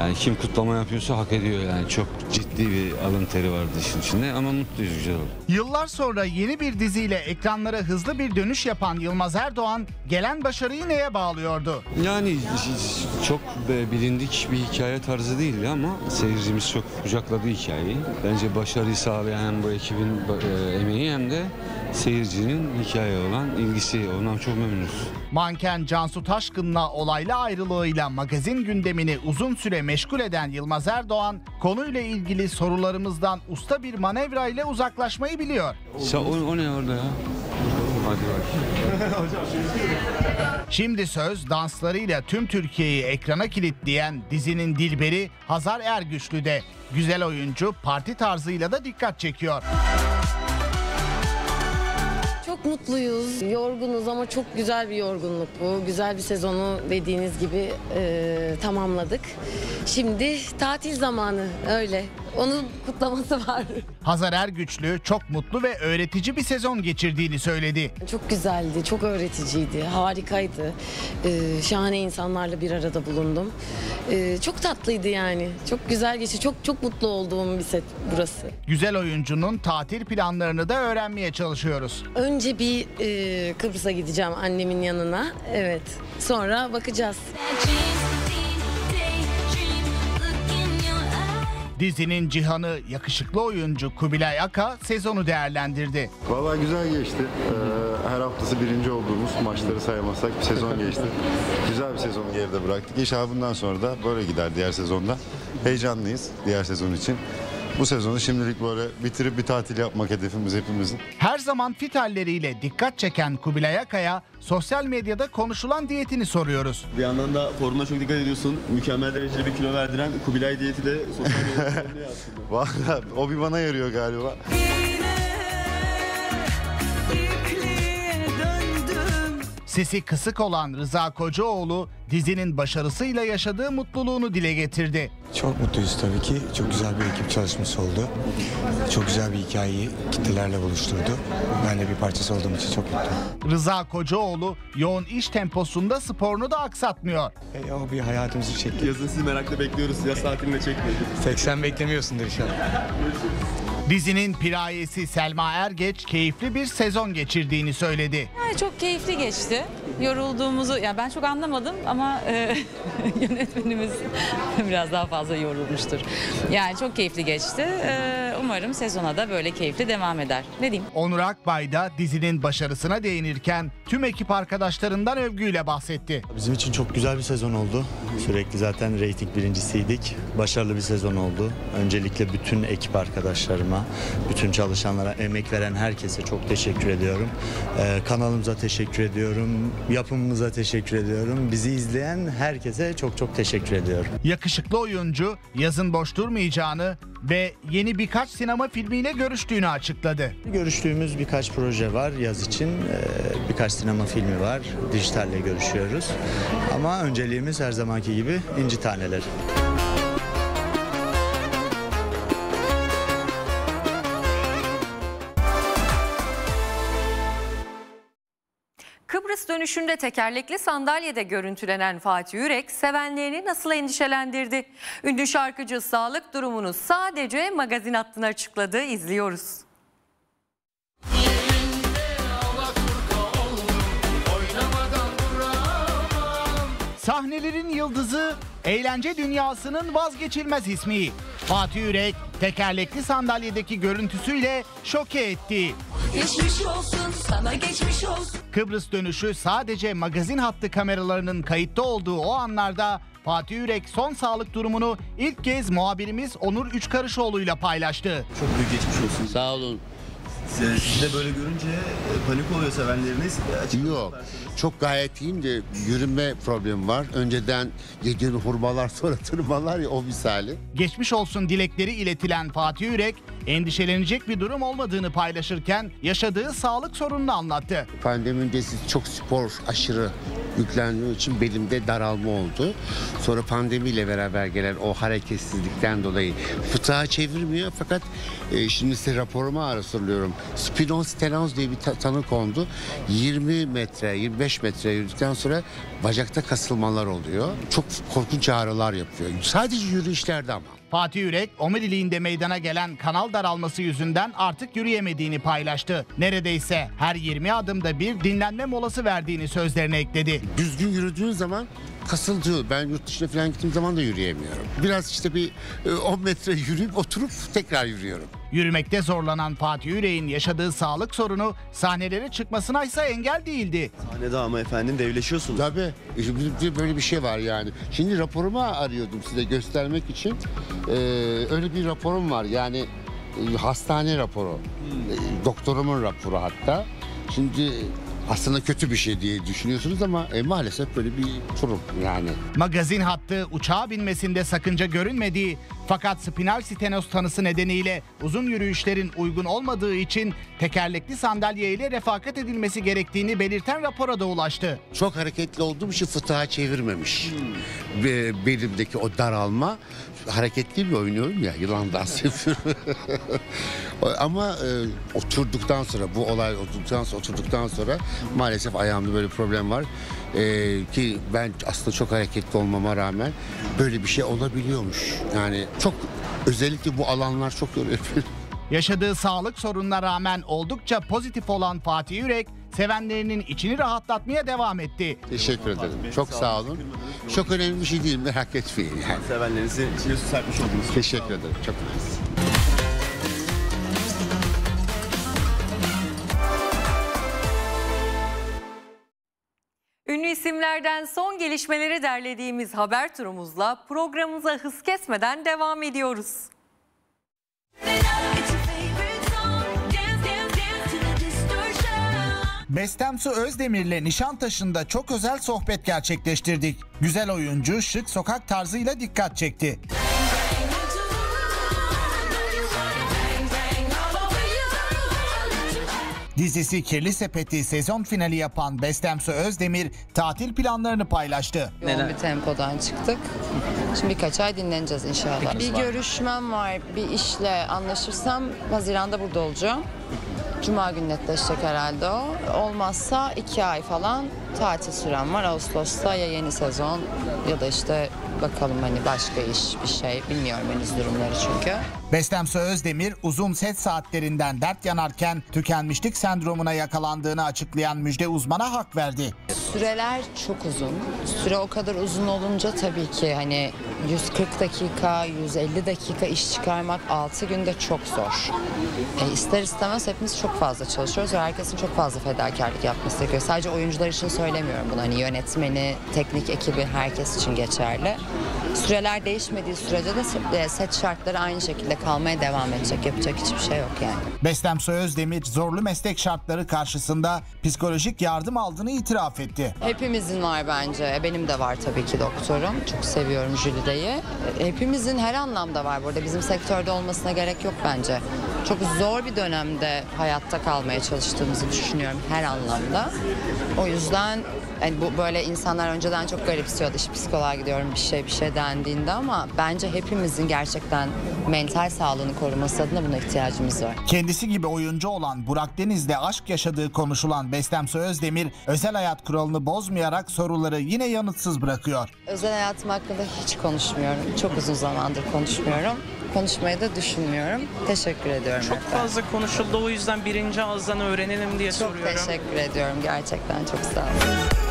Yani kim kutlama yapıyorsa hak ediyor yani. Çok ciddi bir alın teri vardı işin içinde ama mutluyuz güzel oldu. Yıllar sonra yeni bir diziyle ekranlara hızlı bir dönüş yapan Yılmaz Erdoğan gelen başarıyı neye bağlıyordu? Yani çok bilindik bir hikaye tarzı değildi ama seyircimiz çok kucakladı hikayeyi. Bence başarıyı sağlayan hem bu ekibin e, emeği hem de seyircinin hikayeye olan ilgisi. Ondan çok memnunuz. Manken Cansu Taşkın'la olaylı ayrılığıyla magazin gündemini uzun süre meşgul eden Yılmaz Erdoğan konuyla ilgili sorularımızdan usta bir manevra ile uzaklaşmayı biliyor. O, o ne orada ya? Hadi bak. Şimdi söz danslarıyla tüm Türkiye'yi ekrana kilitleyen dizinin Dilberi Hazar Ergüçlü'de. Güzel oyuncu parti tarzıyla da dikkat çekiyor. Çok mutluyuz, yorgunuz ama çok güzel bir yorgunluk bu. Güzel bir sezonu dediğiniz gibi e, tamamladık. Şimdi tatil zamanı öyle. Onun kutlaması var. Hazar Ergüçlü çok mutlu ve öğretici bir sezon geçirdiğini söyledi. Çok güzeldi, çok öğreticiydi, harikaydı. Ee, şahane insanlarla bir arada bulundum. Ee, çok tatlıydı yani. Çok güzel geçti. Çok çok mutlu olduğum bir set burası. Güzel oyuncunun tatil planlarını da öğrenmeye çalışıyoruz. Önce bir e, Kıbrıs'a gideceğim annemin yanına. Evet. Sonra bakacağız. Dizinin cihanı yakışıklı oyuncu Kubilay Aka sezonu değerlendirdi. Vallahi güzel geçti. Ee, her haftası birinci olduğumuz maçları saymazsak bir sezon geçti. *laughs* Güzel bir sezon geride bıraktık. İnşallah bundan sonra da böyle gider diğer sezonda. Heyecanlıyız diğer sezon için. Bu sezonu şimdilik böyle bitirip bir tatil yapmak hedefimiz hepimizin. Her zaman fit halleriyle dikkat çeken Kubilay Aka'ya sosyal medyada konuşulan diyetini soruyoruz. Bir yandan da formuna çok dikkat ediyorsun. Mükemmel derecede bir kilo verdiren Kubilay diyeti de sosyal medyada *laughs* aslında. Vallahi o bir bana yarıyor galiba. Sesi kısık olan Rıza Kocaoğlu dizinin başarısıyla yaşadığı mutluluğunu dile getirdi. Çok mutluyuz tabii ki. Çok güzel bir ekip çalışması oldu. Çok güzel bir hikayeyi kitlelerle buluşturdu. Ben de bir parçası olduğum için çok mutluyum. Rıza Kocaoğlu yoğun iş temposunda sporunu da aksatmıyor. E, o bir hayatımızın şekli. Yazın sizi merakla bekliyoruz. Yaz tatilinde çekmeyin. 80 beklemiyorsundur inşallah. Dizinin pirayesi Selma Ergeç keyifli bir sezon geçirdiğini söyledi. Yani çok keyifli geçti. Yorulduğumuzu, yani ben çok anlamadım ama e, *laughs* yönetmenimiz *laughs* biraz daha fazla yorulmuştur. Yani çok keyifli geçti. E, umarım sezona da böyle keyifli devam eder. Ne diyeyim? Onur Akbay da dizinin başarısına değinirken tüm ekip arkadaşlarından övgüyle bahsetti. Bizim için çok güzel bir sezon oldu. Sürekli zaten reyting birincisiydik. Başarılı bir sezon oldu. Öncelikle bütün ekip arkadaşlarıma, bütün çalışanlara, emek veren herkese çok teşekkür ediyorum. Ee, kanalımıza teşekkür ediyorum. Yapımımıza teşekkür ediyorum. Bizi izleyen herkese çok çok teşekkür ediyorum. Yakışıklı oyuncu yazın boş durmayacağını ve yeni birkaç sinema filmiyle görüştüğünü açıkladı. Görüştüğümüz birkaç proje var yaz için. Ee, birkaç sinema filmi var. Dijitalle görüşüyoruz. Ama önceliğimiz her zamanki gibi İnci Taneleri. Dönüşünde tekerlekli sandalyede görüntülenen Fatih Yürek sevenlerini nasıl endişelendirdi? Ünlü şarkıcı sağlık durumunu sadece magazin hattına açıkladı. İzliyoruz. Sahnelerin yıldızı, eğlence dünyasının vazgeçilmez ismi. Fatih Yürek tekerlekli sandalyedeki görüntüsüyle şoke etti. Geçmiş olsun sana geçmiş olsun Kıbrıs dönüşü sadece magazin hattı kameralarının kayıtta olduğu o anlarda Fatih Yürek son sağlık durumunu ilk kez muhabirimiz Onur Üçkarışoğlu ile paylaştı. Çok büyük geçmiş olsun. Sağ olun. Siz de böyle görünce e, panik oluyor sevenleriniz. Yok. Çok gayet iyiyim de yürüme problemi var. Önceden yediğin hurmalar *laughs* sonra tırmalar ya o misali. Geçmiş olsun dilekleri iletilen Fatih Yürek endişelenecek bir durum olmadığını paylaşırken yaşadığı sağlık sorununu anlattı. Pandemi öncesi çok spor aşırı yüklendiği için belimde daralma oldu. Sonra pandemiyle beraber gelen o hareketsizlikten dolayı fıtığa çevirmiyor fakat e, şimdi size raporuma arasılıyorum. Spinostenoz diye bir ta- tanı kondu. 20 metre, 25 metre yürüdükten sonra bacakta kasılmalar oluyor. Çok korkunç ağrılar yapıyor. Sadece yürüyüşlerde ama. Fatih Yürek, omuriliğinde meydana gelen kanal daralması yüzünden artık yürüyemediğini paylaştı. Neredeyse her 20 adımda bir dinlenme molası verdiğini sözlerine ekledi. Düzgün yürüdüğün zaman kasılıyor. Ben yurt dışına falan gittiğim zaman da yürüyemiyorum. Biraz işte bir e, 10 metre yürüyüp oturup tekrar yürüyorum. Yürümekte zorlanan Fatih Yürek'in yaşadığı sağlık sorunu sahnelere çıkmasına ise engel değildi. Sahnede ama efendim devleşiyorsunuz. Tabii. Bir- Böyle bir şey var yani. Şimdi raporumu arıyordum size göstermek için. Ee, öyle bir raporum var yani e, hastane raporu. E, doktorumun raporu hatta. Şimdi aslında kötü bir şey diye düşünüyorsunuz ama e, maalesef böyle bir durum yani. Magazin hattı uçağa binmesinde sakınca görünmediği fakat spinal stenoz tanısı nedeniyle uzun yürüyüşlerin uygun olmadığı için tekerlekli sandalye ile refakat edilmesi gerektiğini belirten rapora da ulaştı. Çok hareketli olduğum için fıtığa çevirmemiş. Be- Belimdeki o daralma hareketli bir oynuyorum ya yılan dans yapıyorum. *laughs* Ama e, oturduktan sonra bu olay oturduktan sonra oturduktan sonra maalesef ayağımda böyle problem var. E, ki ben aslında çok hareketli olmama rağmen böyle bir şey olabiliyormuş. Yani çok özellikle bu alanlar çok beni. *laughs* Yaşadığı sağlık sorununa rağmen oldukça pozitif olan Fatih Yürek, sevenlerinin içini rahatlatmaya devam etti. Teşekkür ederim. Çok sağ olun. Çok önemli bir şey değil merak etmeyin yani. Sevenlerinizi içine su serpmiş oldunuz. Teşekkür ederim. Çok mersi. İsimlerden son gelişmeleri derlediğimiz haber turumuzla programımıza hız kesmeden devam ediyoruz. Bestemsu Özdemir'le Nişantaşı'nda çok özel sohbet gerçekleştirdik. Güzel oyuncu şık sokak tarzıyla dikkat çekti. Dizisi Kirli Sepeti sezon finali yapan Bestemsu Özdemir tatil planlarını paylaştı. Yoğun bir tempodan çıktık. Şimdi birkaç ay dinleneceğiz inşallah. Bir görüşmem var. Bir işle anlaşırsam Haziran'da burada olacağım. Cuma günü netleşecek herhalde o. Olmazsa iki ay falan tatil sürem var. Ağustos'ta ya yeni sezon ya da işte bakalım hani başka iş bir şey. Bilmiyorum henüz durumları çünkü. Bestemsu Özdemir uzun set saatlerinden dert yanarken tükenmişlik sendromuna yakalandığını açıklayan müjde uzmana hak verdi. Süreler çok uzun. Süre o kadar uzun olunca tabii ki hani 140 dakika, 150 dakika iş çıkarmak 6 günde çok zor. E, ister istemez hepimiz çok fazla çalışıyoruz ve herkesin çok fazla fedakarlık yapması gerekiyor. Sadece oyuncular için söylemiyorum bunu. Hani yönetmeni, teknik ekibi herkes için geçerli. Süreler değişmediği sürece de se- set şartları aynı şekilde kalmaya devam edecek. Yapacak hiçbir şey yok yani. Bestemsu Özdemir zorlu meslek şartları karşısında psikolojik yardım aldığını itiraf etti. Hepimizin var bence. Benim de var tabii ki doktorum. Çok seviyorum Jülide'yi. Hepimizin her anlamda var burada. Bizim sektörde olmasına gerek yok bence. Çok zor bir dönemde hayatta kalmaya çalıştığımızı düşünüyorum her anlamda. O yüzden yani bu böyle insanlar önceden çok garipsiyordu işte psikoloğa gidiyorum bir şey bir şey dendiğinde ama bence hepimizin gerçekten mental sağlığını koruması adına buna ihtiyacımız var. Kendisi gibi oyuncu olan Burak Deniz'le aşk yaşadığı konuşulan Bestemse Özdemir özel hayat kuralını bozmayarak soruları yine yanıtsız bırakıyor. Özel hayatım hakkında hiç konuşmuyorum. Çok uzun zamandır konuşmuyorum. Konuşmayı da düşünmüyorum. Teşekkür ediyorum. Çok fazla konuşuldu o yüzden birinci ağızdan öğrenelim diye Çok soruyorum. teşekkür ediyorum gerçekten çok sağ olun.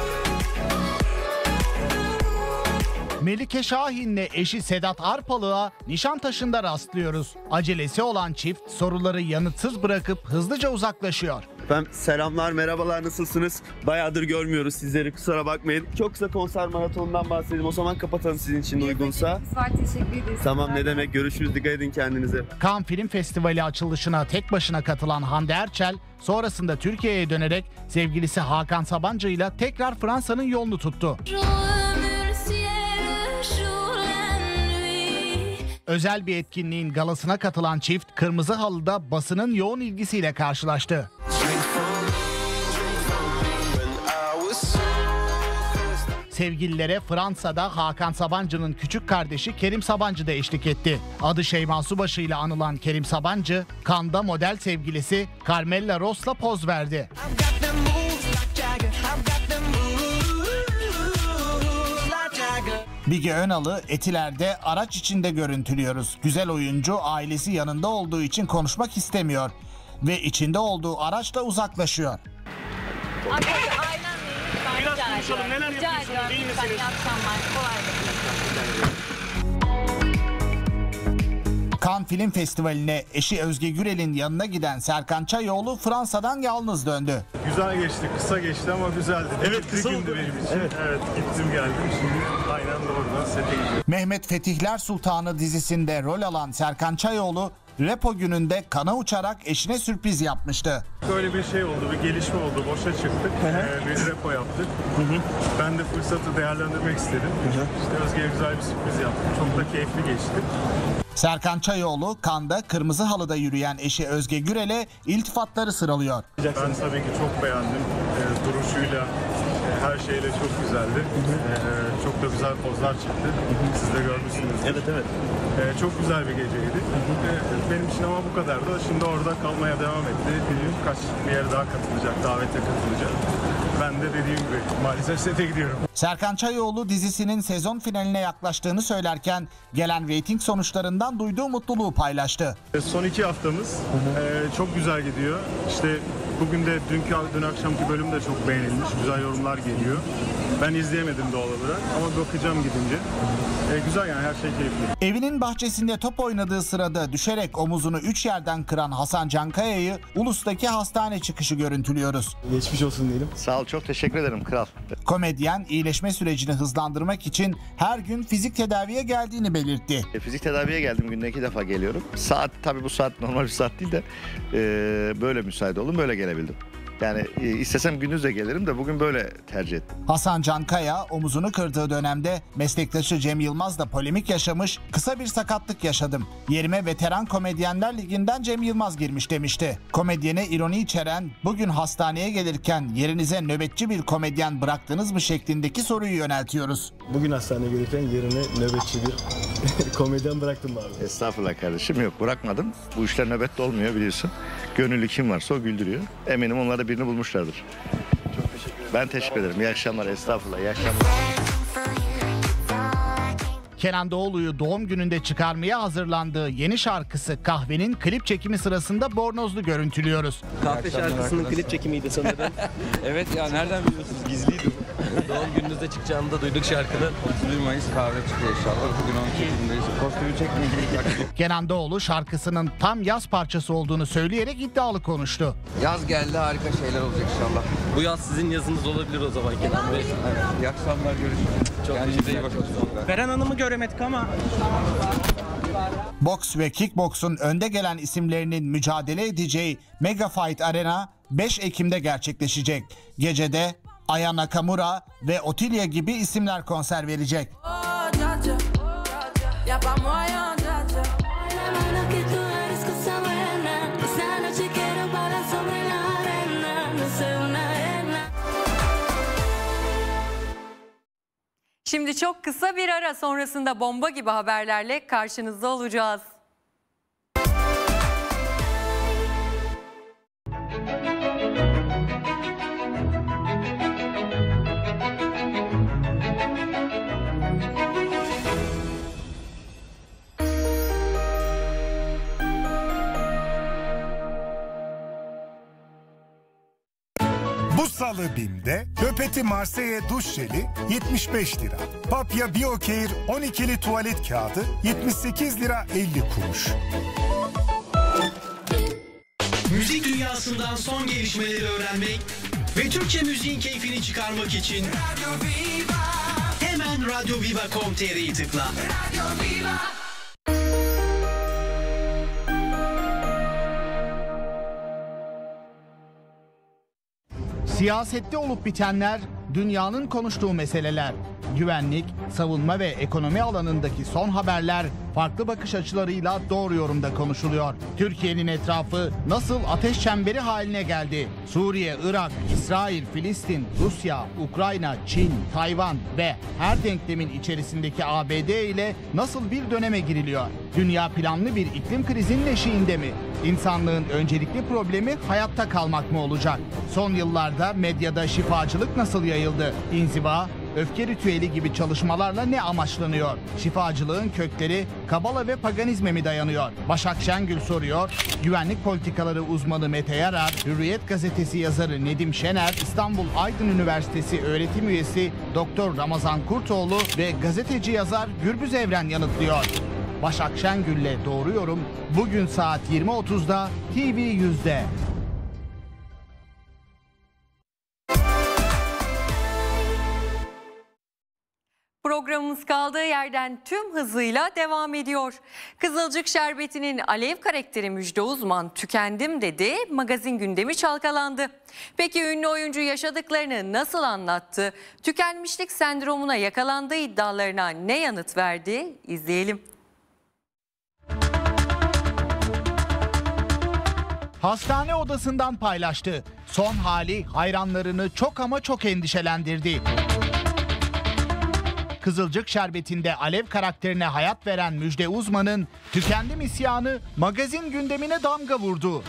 Melike Şahin'le eşi Sedat Arpalı'ğa Nişantaşı'nda rastlıyoruz. Acelesi olan çift soruları yanıtsız bırakıp hızlıca uzaklaşıyor. Efendim selamlar, merhabalar, nasılsınız? Bayağıdır görmüyoruz sizleri, kusura bakmayın. Çok kısa konser maratonundan bahsedeyim. O zaman kapatalım sizin için de uygunsa. Var teşekkür ederiz. Tamam ne demek, görüşürüz. Dikkat edin kendinize. Cannes Film Festivali açılışına tek başına katılan Hande Erçel sonrasında Türkiye'ye dönerek sevgilisi Hakan Sabancı ile tekrar Fransa'nın yolunu tuttu. Özel bir etkinliğin galasına katılan çift kırmızı halıda basının yoğun ilgisiyle karşılaştı. Sevgililere Fransa'da Hakan Sabancı'nın küçük kardeşi Kerim Sabancı da eşlik etti. Adı Şeyma Subaşı ile anılan Kerim Sabancı, Kanda model sevgilisi Carmella Ross'la poz verdi. Bige Önal'ı Etiler'de araç içinde görüntülüyoruz. Güzel oyuncu ailesi yanında olduğu için konuşmak istemiyor ve içinde olduğu araçla uzaklaşıyor. Biraz konuşalım. Neler yapıyorsunuz? İyi misiniz? Cannes Film Festivali'ne eşi Özge Gürel'in yanına giden Serkan Çayoğlu Fransa'dan yalnız döndü. Güzel geçti, kısa geçti ama güzeldi. Evet, kısa Bir gündü oldu. benim için. Evet. Evet. gittim geldim. Şimdi aynen doğrudan sete gidiyorum. Mehmet Fetihler Sultanı dizisinde rol alan Serkan Çayoğlu, Repo gününde kana uçarak eşine sürpriz yapmıştı. Böyle bir şey oldu, bir gelişme oldu. Boşa çıktık. Ee, bir repo yaptık. Ben de fırsatı değerlendirmek istedim. İşte Özge'ye güzel bir sürpriz yaptım. Çok da keyifli geçti. Serkan Çayoğlu, Kanda kırmızı halıda yürüyen eşi Özge Gürel'e iltifatları sıralıyor. Ben tabii ki çok beğendim. Ee, duruşuyla, e, her şeyle çok güzeldi. Ee, çok da güzel pozlar çıktı. Siz de görmüşsünüz. Evet evet. Ee, çok güzel bir geceydi. Ee, benim için ama bu kadardı. Şimdi orada kalmaya devam etti. Birkaç bir yere daha katılacak, davete katılacak. Ben de dediğim gibi maalesef sete gidiyorum. Serkan Çayoğlu dizisinin sezon finaline yaklaştığını söylerken gelen reyting sonuçlarından duyduğu mutluluğu paylaştı. E, Son iki haftamız e, çok güzel gidiyor. İşte bugün de dünkü dün akşamki bölüm de çok beğenilmiş. Güzel yorumlar geliyor. Ben izleyemedim doğal olarak ama bakacağım gidince. E, güzel yani her şey keyifli. Evinin bahçesinde top oynadığı sırada düşerek omuzunu üç yerden kıran Hasan Cankaya'yı Ulus'taki hastane çıkışı görüntülüyoruz. Geçmiş olsun diyelim. Sağ ol çok teşekkür ederim kral. Komedyen iyileşme sürecini hızlandırmak için her gün fizik tedaviye geldiğini belirtti. E, Fizik tedaviye geldim günde iki defa geliyorum. Saat tabii bu saat normal bir saat değil de e, böyle müsait oldum böyle gelebildim. Yani e, istesem gündüz de gelirim de bugün böyle tercih ettim. Hasan Cankaya omuzunu kırdığı dönemde meslektaşı Cem Yılmaz'la polemik yaşamış, kısa bir sakatlık yaşadım. Yerime veteran komedyenler liginden Cem Yılmaz girmiş demişti. Komedyene ironi içeren bugün hastaneye gelirken yerinize nöbetçi bir komedyen bıraktınız mı şeklindeki soruyu yöneltiyoruz. Bugün hastaneye gelirken yerine nöbetçi bir *laughs* komedyen bıraktım abi. Estağfurullah kardeşim yok bırakmadım. Bu işler nöbette olmuyor biliyorsun. Gönüllü kim varsa o güldürüyor. Eminim onlar da birini bulmuşlardır. Çok teşekkür ederim. Ben teşekkür ederim. İyi akşamlar estağfurullah. İyi akşamlar. Kenan Doğulu'yu doğum gününde çıkarmaya hazırlandığı yeni şarkısı Kahve'nin klip çekimi sırasında bornozlu görüntülüyoruz. Kahve şarkısının klip çekimiydi sanırım. *laughs* Evet ya nereden biliyorsunuz gizliydi bu. *laughs* Doğum gününüzde çıkacağını da duyduk şarkıda. 31 Mayıs kahve çıkıyor inşallah. Bugün onun çekimindeyiz. Kostümü çekmeyin. *laughs* Kenan Doğulu şarkısının tam yaz parçası olduğunu söyleyerek iddialı konuştu. Yaz geldi harika şeyler olacak inşallah. Bu yaz sizin yazınız olabilir o zaman Kenan Bey. Evet, iyi akşamlar görüşürüz. Çok Kendinize iyi bakın. Beren Hanım'ı göremedik ama Boks ve kickboksun önde gelen isimlerinin mücadele edeceği Mega Fight Arena 5 Ekim'de gerçekleşecek. Gecede Aya Nakamura ve Otilia gibi isimler konser verecek. Şimdi çok kısa bir ara sonrasında bomba gibi haberlerle karşınızda olacağız. Bu salı BİM'de Köpeti Marseille duş jeli 75 lira. Papya BioCare 12'li tuvalet kağıdı 78 lira 50 kuruş. Müzik dünyasından son gelişmeleri öğrenmek ve Türkçe müziğin keyfini çıkarmak için hemen Radyo Viva.com.tr'yi Siyasette olup bitenler, dünyanın konuştuğu meseleler. Güvenlik, savunma ve ekonomi alanındaki son haberler farklı bakış açılarıyla doğru yorumda konuşuluyor. Türkiye'nin etrafı nasıl ateş çemberi haline geldi? Suriye, Irak, İsrail, Filistin, Rusya, Ukrayna, Çin, Tayvan ve her denklemin içerisindeki ABD ile nasıl bir döneme giriliyor? Dünya planlı bir iklim krizinin eşiğinde mi? İnsanlığın öncelikli problemi hayatta kalmak mı olacak? Son yıllarda medyada şifacılık nasıl yayıldı? İnziva, öfke ritüeli gibi çalışmalarla ne amaçlanıyor? Şifacılığın kökleri Kabala ve paganizme mi dayanıyor? Başak Şengül soruyor. Güvenlik politikaları uzmanı Mete Yarar, Hürriyet gazetesi yazarı Nedim Şener, İstanbul Aydın Üniversitesi öğretim üyesi Doktor Ramazan Kurtoğlu ve gazeteci yazar Gürbüz Evren yanıtlıyor. Başak Şengül'le Doğru Yorum bugün saat 20.30'da TV yüzde. Programımız kaldığı yerden tüm hızıyla devam ediyor. Kızılcık Şerbeti'nin Alev karakteri Müjde Uzman tükendim dedi, magazin gündemi çalkalandı. Peki ünlü oyuncu yaşadıklarını nasıl anlattı? Tükenmişlik sendromuna yakalandığı iddialarına ne yanıt verdi? İzleyelim. Hastane odasından paylaştı. Son hali hayranlarını çok ama çok endişelendirdi. Kızılcık Şerbeti'nde Alev karakterine hayat veren Müjde Uzman'ın tükendim isyanı magazin gündemine damga vurdu.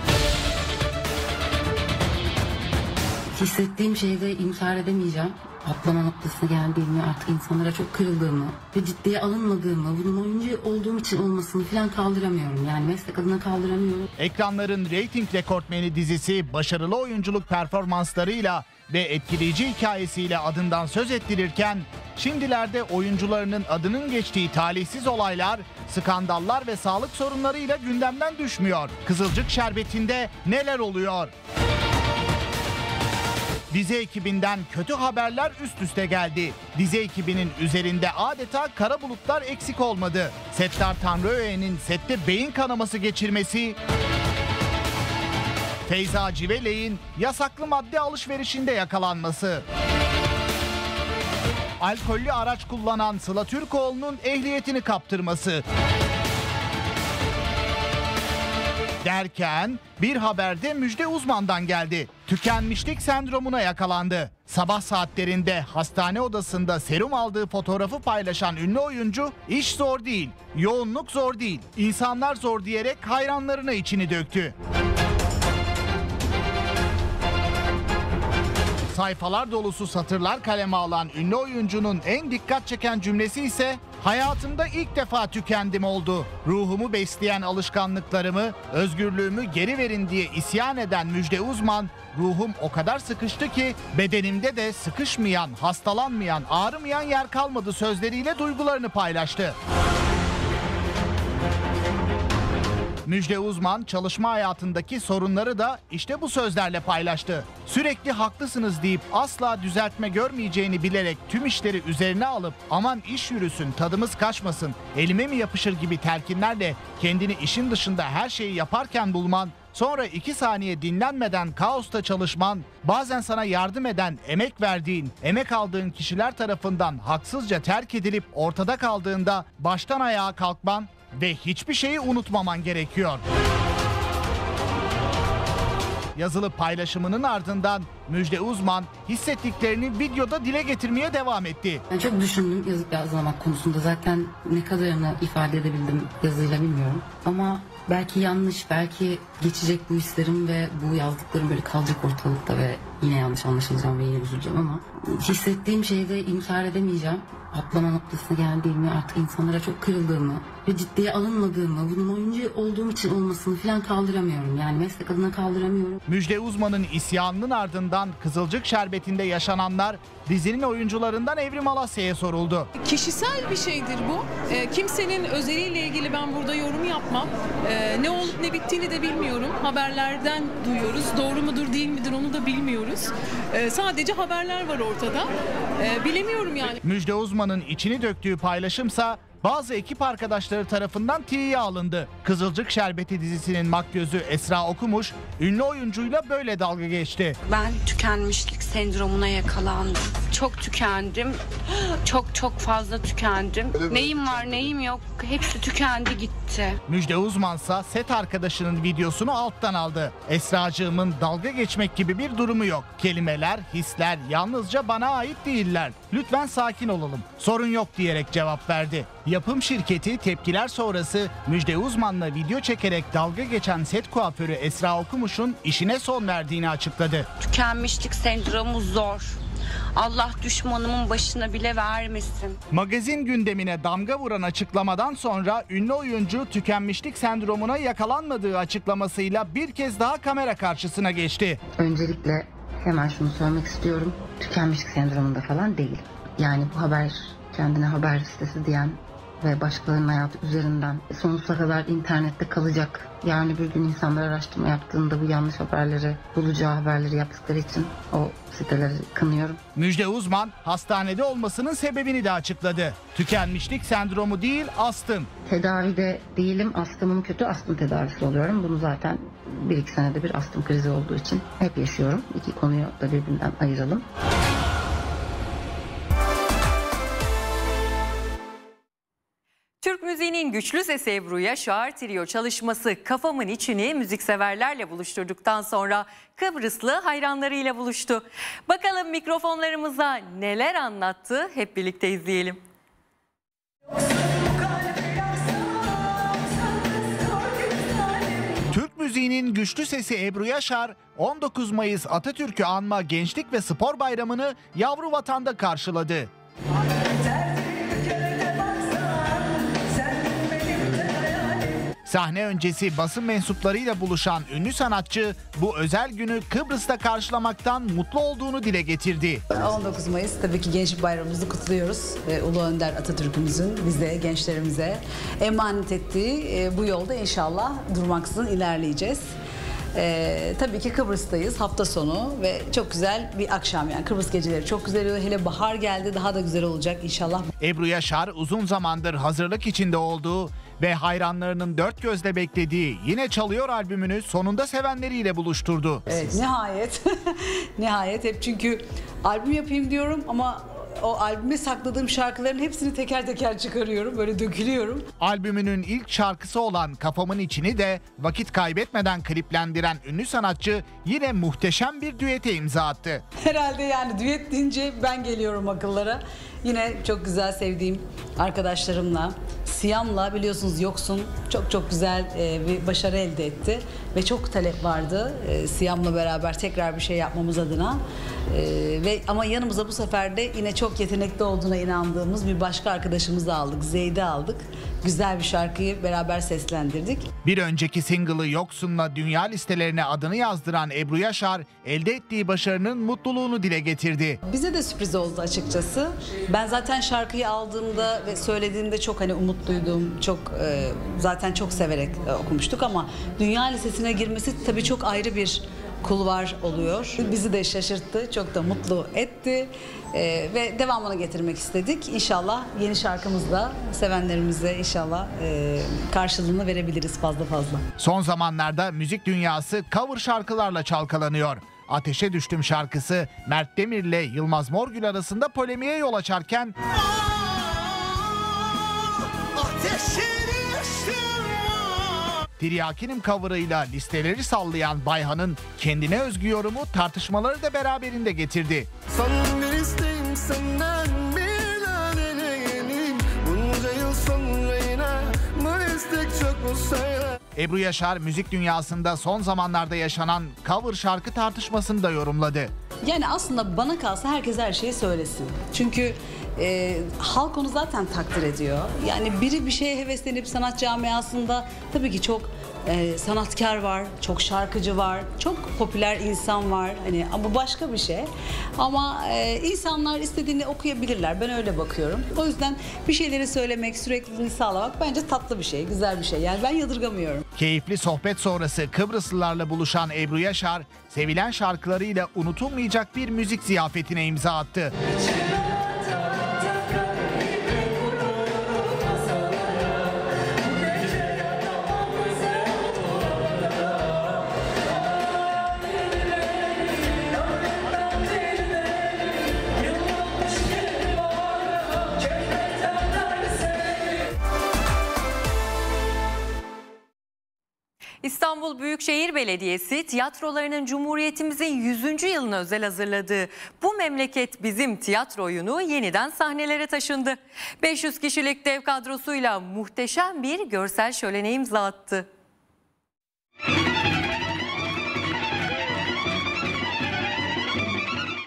Hissettiğim şeyde inkar edemeyeceğim. Patlama noktasına geldiğimi, artık insanlara çok kırıldığımı ve ciddiye alınmadığımı, bunun oyuncu olduğum için olmasını falan kaldıramıyorum. Yani meslek adına kaldıramıyorum. Ekranların reyting rekortmeni dizisi başarılı oyunculuk performanslarıyla ve etkileyici hikayesiyle adından söz ettirirken şimdilerde oyuncularının adının geçtiği talihsiz olaylar, skandallar ve sağlık sorunlarıyla gündemden düşmüyor. Kızılcık Şerbeti'nde neler oluyor? Dizi ekibinden kötü haberler üst üste geldi. Dizi ekibinin üzerinde adeta kara bulutlar eksik olmadı. Settar Tanrıöğe'nin sette beyin kanaması geçirmesi, Feyza Civelek'in yasaklı madde alışverişinde yakalanması. Alkollü araç kullanan Sıla Türkoğlu'nun ehliyetini kaptırması. Derken bir haberde müjde uzmandan geldi. Tükenmişlik sendromuna yakalandı. Sabah saatlerinde hastane odasında serum aldığı fotoğrafı paylaşan ünlü oyuncu iş zor değil, yoğunluk zor değil, insanlar zor diyerek hayranlarına içini döktü. Sayfalar dolusu satırlar kaleme alan ünlü oyuncunun en dikkat çeken cümlesi ise hayatımda ilk defa tükendim oldu. Ruhumu besleyen alışkanlıklarımı, özgürlüğümü geri verin diye isyan eden Müjde Uzman, ruhum o kadar sıkıştı ki bedenimde de sıkışmayan, hastalanmayan, ağrımayan yer kalmadı sözleriyle duygularını paylaştı. Müjde Uzman çalışma hayatındaki sorunları da işte bu sözlerle paylaştı. Sürekli haklısınız deyip asla düzeltme görmeyeceğini bilerek tüm işleri üzerine alıp aman iş yürüsün tadımız kaçmasın elime mi yapışır gibi telkinlerle kendini işin dışında her şeyi yaparken bulman Sonra iki saniye dinlenmeden kaosta çalışman, bazen sana yardım eden, emek verdiğin, emek aldığın kişiler tarafından haksızca terk edilip ortada kaldığında baştan ayağa kalkman ve hiçbir şeyi unutmaman gerekiyor. Yazılı paylaşımının ardından Müjde Uzman hissettiklerini videoda dile getirmeye devam etti. Ben çok düşündüm yazıp yazmamak konusunda. Zaten ne kadarını ifade edebildim yazıyla bilmiyorum. Ama belki yanlış, belki geçecek bu hislerim ve bu yazdıklarım böyle kalacak ortalıkta ve yine yanlış anlaşılacağım ve yine üzüleceğim ama hissettiğim şeyde inkar edemeyeceğim. Atlama noktasına geldiğimi, artık insanlara çok kırıldığımı ve ciddiye alınmadığımı, bunun oyuncu olduğum için olmasını falan kaldıramıyorum. Yani meslek adına kaldıramıyorum. Müjde Uzman'ın isyanının ardından Kızılcık Şerbeti'nde yaşananlar dizinin oyuncularından Evrim Alasya'ya soruldu. Kişisel bir şeydir bu. E, kimsenin özeliyle ilgili ben burada yorum yapmam. E, ne olup ne bittiğini de bilmiyorum. Haberlerden duyuyoruz. Doğru mudur değil midir onu da bilmiyoruz. E, sadece haberler var ortada. E, bilemiyorum yani. Müjde Uzman'ın içini döktüğü paylaşımsa bazı ekip arkadaşları tarafından tiye alındı. Kızılcık Şerbeti dizisinin makyözü Esra Okumuş ünlü oyuncuyla böyle dalga geçti. Ben tükenmişlik sendromuna yakalandım. Çok tükendim. Çok çok fazla tükendim. Neyim var neyim yok hepsi tükendi gitti. Müjde Uzmansa set arkadaşının videosunu alttan aldı. Esracığımın dalga geçmek gibi bir durumu yok. Kelimeler, hisler yalnızca bana ait değiller. Lütfen sakin olalım. Sorun yok diyerek cevap verdi. Yapım şirketi tepkiler sonrası Müjde Uzman'la video çekerek dalga geçen set kuaförü Esra Okumuş'un işine son verdiğini açıkladı. Tükenmişlik sendromu zor. Allah düşmanımın başına bile vermesin. Magazin gündemine damga vuran açıklamadan sonra ünlü oyuncu tükenmişlik sendromuna yakalanmadığı açıklamasıyla bir kez daha kamera karşısına geçti. Öncelikle hemen şunu söylemek istiyorum. Tükenmişlik sendromunda falan değil. Yani bu haber kendine haber sitesi diyen ve başkalarının hayatı üzerinden sonsuza kadar internette kalacak. Yani bir gün insanlar araştırma yaptığında bu yanlış haberleri, bulacağı haberleri yaptıkları için o siteleri kınıyorum. Müjde Uzman hastanede olmasının sebebini de açıkladı. Tükenmişlik sendromu değil astım. Tedavide değilim, astımım kötü, astım tedavisi oluyorum. Bunu zaten bir iki senede bir astım krizi olduğu için hep yaşıyorum. İki konuyu da birbirinden ayıralım. Türk müziğinin güçlü sesi Ebru Yaşar trio çalışması kafamın içini müzikseverlerle buluşturduktan sonra Kıbrıslı hayranlarıyla buluştu. Bakalım mikrofonlarımıza neler anlattı hep birlikte izleyelim. Türk müziğinin güçlü sesi Ebru Yaşar 19 Mayıs Atatürk'ü anma Gençlik ve Spor Bayramı'nı yavru vatanda karşıladı. Sahne öncesi basın mensuplarıyla buluşan ünlü sanatçı bu özel günü Kıbrıs'ta karşılamaktan mutlu olduğunu dile getirdi. 19 Mayıs tabii ki Gençlik Bayramımızı kutluyoruz. Ulu Önder Atatürk'ümüzün bize, gençlerimize emanet ettiği e, bu yolda inşallah durmaksızın ilerleyeceğiz. Ee, tabii ki Kıbrıs'tayız hafta sonu ve çok güzel bir akşam yani Kıbrıs geceleri çok güzel oluyor. Hele bahar geldi daha da güzel olacak inşallah. Ebru Yaşar uzun zamandır hazırlık içinde olduğu ve hayranlarının dört gözle beklediği Yine Çalıyor albümünü sonunda sevenleriyle buluşturdu. Evet nihayet. *laughs* nihayet hep çünkü albüm yapayım diyorum ama o albüme sakladığım şarkıların hepsini teker teker çıkarıyorum. Böyle dökülüyorum. Albümünün ilk şarkısı olan Kafamın İçini de vakit kaybetmeden kliplendiren ünlü sanatçı yine muhteşem bir düete imza attı. Herhalde yani düet deyince ben geliyorum akıllara. Yine çok güzel sevdiğim arkadaşlarımla, Siyam'la biliyorsunuz Yoksun çok çok güzel e, bir başarı elde etti. Ve çok talep vardı e, Siyam'la beraber tekrar bir şey yapmamız adına. E, ve Ama yanımıza bu sefer de yine çok yetenekli olduğuna inandığımız bir başka arkadaşımızı aldık. Zeyde aldık. Güzel bir şarkıyı beraber seslendirdik. Bir önceki single'ı Yoksun'la dünya listelerine adını yazdıran Ebru Yaşar elde ettiği başarının mutluluğunu dile getirdi. Bize de sürpriz oldu açıkçası. Ben zaten şarkıyı aldığımda ve söylediğimde çok hani umutluydum. Çok e, zaten çok severek e, okumuştuk ama dünya listesine girmesi tabii çok ayrı bir kulvar oluyor. Bizi de şaşırttı, çok da mutlu etti E, ve devamını getirmek istedik. İnşallah yeni şarkımızla sevenlerimize inşallah e, karşılığını verebiliriz fazla fazla. Son zamanlarda müzik dünyası cover şarkılarla çalkalanıyor. Ateşe Düştüm şarkısı Mert Demir'le Yılmaz Morgül arasında polemiğe yol açarken Tiryakinim cover'ıyla listeleri sallayan Bayhan'ın kendine özgü yorumu tartışmaları da beraberinde getirdi. Son bir isteğim senden bir daha deneyeyim Bunca yıl sonra yine bu istek çok mu söyle Ebru Yaşar müzik dünyasında son zamanlarda yaşanan cover şarkı tartışmasını da yorumladı. Yani aslında bana kalsa herkes her şeyi söylesin. Çünkü e, halk onu zaten takdir ediyor. Yani biri bir şeye heveslenip sanat camiasında tabii ki çok e, sanatkar var, çok şarkıcı var, çok popüler insan var. Hani bu başka bir şey. Ama e, insanlar istediğini okuyabilirler. Ben öyle bakıyorum. O yüzden bir şeyleri söylemek, sürekliliğini sağlamak bence tatlı bir şey, güzel bir şey. Yani ben yadırgamıyorum. Keyifli sohbet sonrası Kıbrıslılarla buluşan Ebru Yaşar, sevilen şarkılarıyla unutulmayacak bir müzik ziyafetine imza attı. İstanbul Büyükşehir Belediyesi tiyatrolarının Cumhuriyetimizin 100. yılına özel hazırladığı Bu Memleket Bizim tiyatro oyunu yeniden sahnelere taşındı. 500 kişilik dev kadrosuyla muhteşem bir görsel şölene imza attı.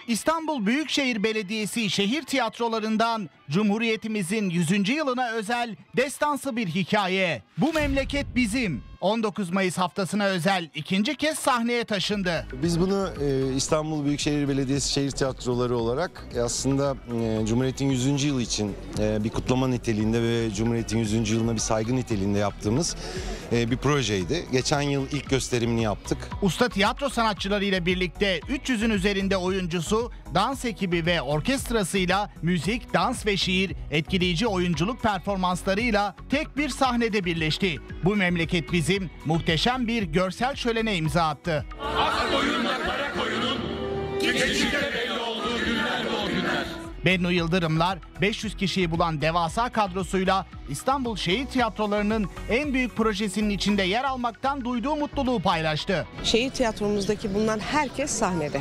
İstanbul Büyükşehir Belediyesi şehir tiyatrolarından Cumhuriyetimizin 100. yılına özel destansı bir hikaye. Bu memleket bizim. 19 Mayıs haftasına özel ikinci kez sahneye taşındı. Biz bunu e, İstanbul Büyükşehir Belediyesi Şehir Tiyatroları olarak e, aslında e, Cumhuriyet'in 100. yılı için e, bir kutlama niteliğinde ve Cumhuriyet'in 100. yılına bir saygı niteliğinde yaptığımız e, bir projeydi. Geçen yıl ilk gösterimini yaptık. Usta tiyatro sanatçıları ile birlikte 300'ün üzerinde oyuncusu, dans ekibi ve orkestrasıyla müzik, dans ve şiir, etkileyici oyunculuk performanslarıyla tek bir sahnede birleşti. Bu memleket bizim muhteşem bir görsel şölene imza attı. Ak koyunla kara koyunun geçişte belli olduğu günler de o günler. Bennu Yıldırımlar 500 kişiyi bulan devasa kadrosuyla İstanbul Şehir Tiyatroları'nın en büyük projesinin içinde yer almaktan duyduğu mutluluğu paylaştı. Şehir tiyatromuzdaki bulunan herkes sahnede.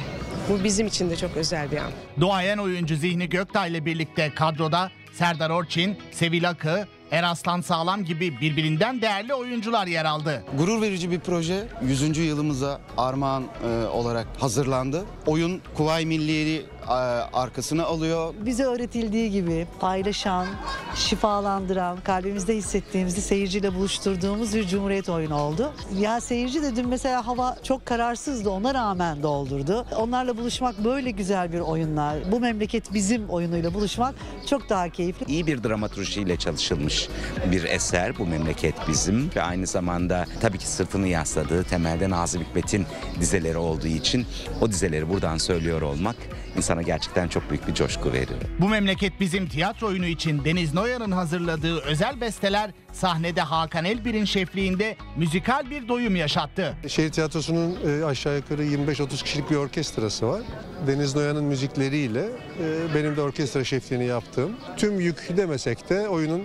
Bu bizim için de çok özel bir an. Duayen oyuncu Zihni Göktay ile birlikte kadroda Serdar Orçin, Sevil Akı, Eraslan Sağlam gibi birbirinden değerli oyuncular yer aldı. Gurur verici bir proje 100. yılımıza armağan e, olarak hazırlandı. Oyun Kuvay Milliye'yi arkasına alıyor. Bize öğretildiği gibi paylaşan, şifalandıran, kalbimizde hissettiğimizi seyirciyle buluşturduğumuz bir cumhuriyet oyunu oldu. Ya seyirci de dün mesela hava çok kararsızdı ona rağmen doldurdu. Onlarla buluşmak böyle güzel bir oyunlar. Bu memleket bizim oyunuyla buluşmak çok daha keyifli. İyi bir dramaturjiyle çalışılmış bir eser bu memleket bizim ve aynı zamanda tabii ki sırtını yasladığı temelde Nazım Hikmet'in dizeleri olduğu için o dizeleri buradan söylüyor olmak insana gerçekten çok büyük bir coşku veriyor. Bu memleket bizim tiyatro oyunu için Deniz Noyan'ın hazırladığı özel besteler sahnede Hakan Elbir'in şefliğinde müzikal bir doyum yaşattı. Şehir Tiyatrosu'nun e, aşağı yukarı 25-30 kişilik bir orkestrası var. Deniz Noyan'ın müzikleriyle e, benim de orkestra şefliğini yaptığım tüm yük demesek de oyunun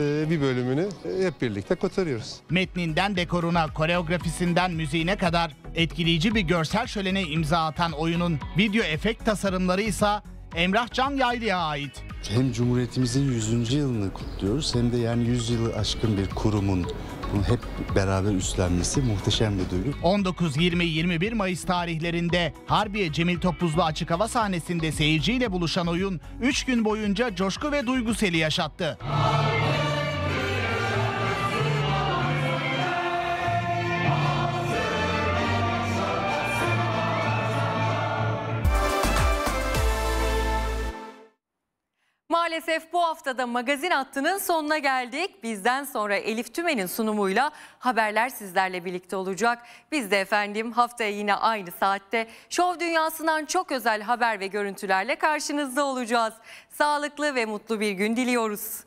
bir bölümünü e, hep birlikte kotarıyoruz. Metninden dekoruna, koreografisinden müziğine kadar etkileyici bir görsel şölene imza atan oyunun video efekt tasarımları ise Emrah Can Yaylı'ya ait. Hem Cumhuriyetimizin 100. yılını kutluyoruz hem de yani 100 yılı aşkın bir kurumun bunu hep beraber üstlenmesi muhteşem bir duygu. 19, 20, 21 Mayıs tarihlerinde Harbiye Cemil Topuzlu Açık Hava sahnesinde seyirciyle buluşan oyun 3 gün boyunca coşku ve duygu seli yaşattı. Maalesef bu haftada magazin hattının sonuna geldik. Bizden sonra Elif Tümen'in sunumuyla haberler sizlerle birlikte olacak. Biz de efendim haftaya yine aynı saatte şov dünyasından çok özel haber ve görüntülerle karşınızda olacağız. Sağlıklı ve mutlu bir gün diliyoruz.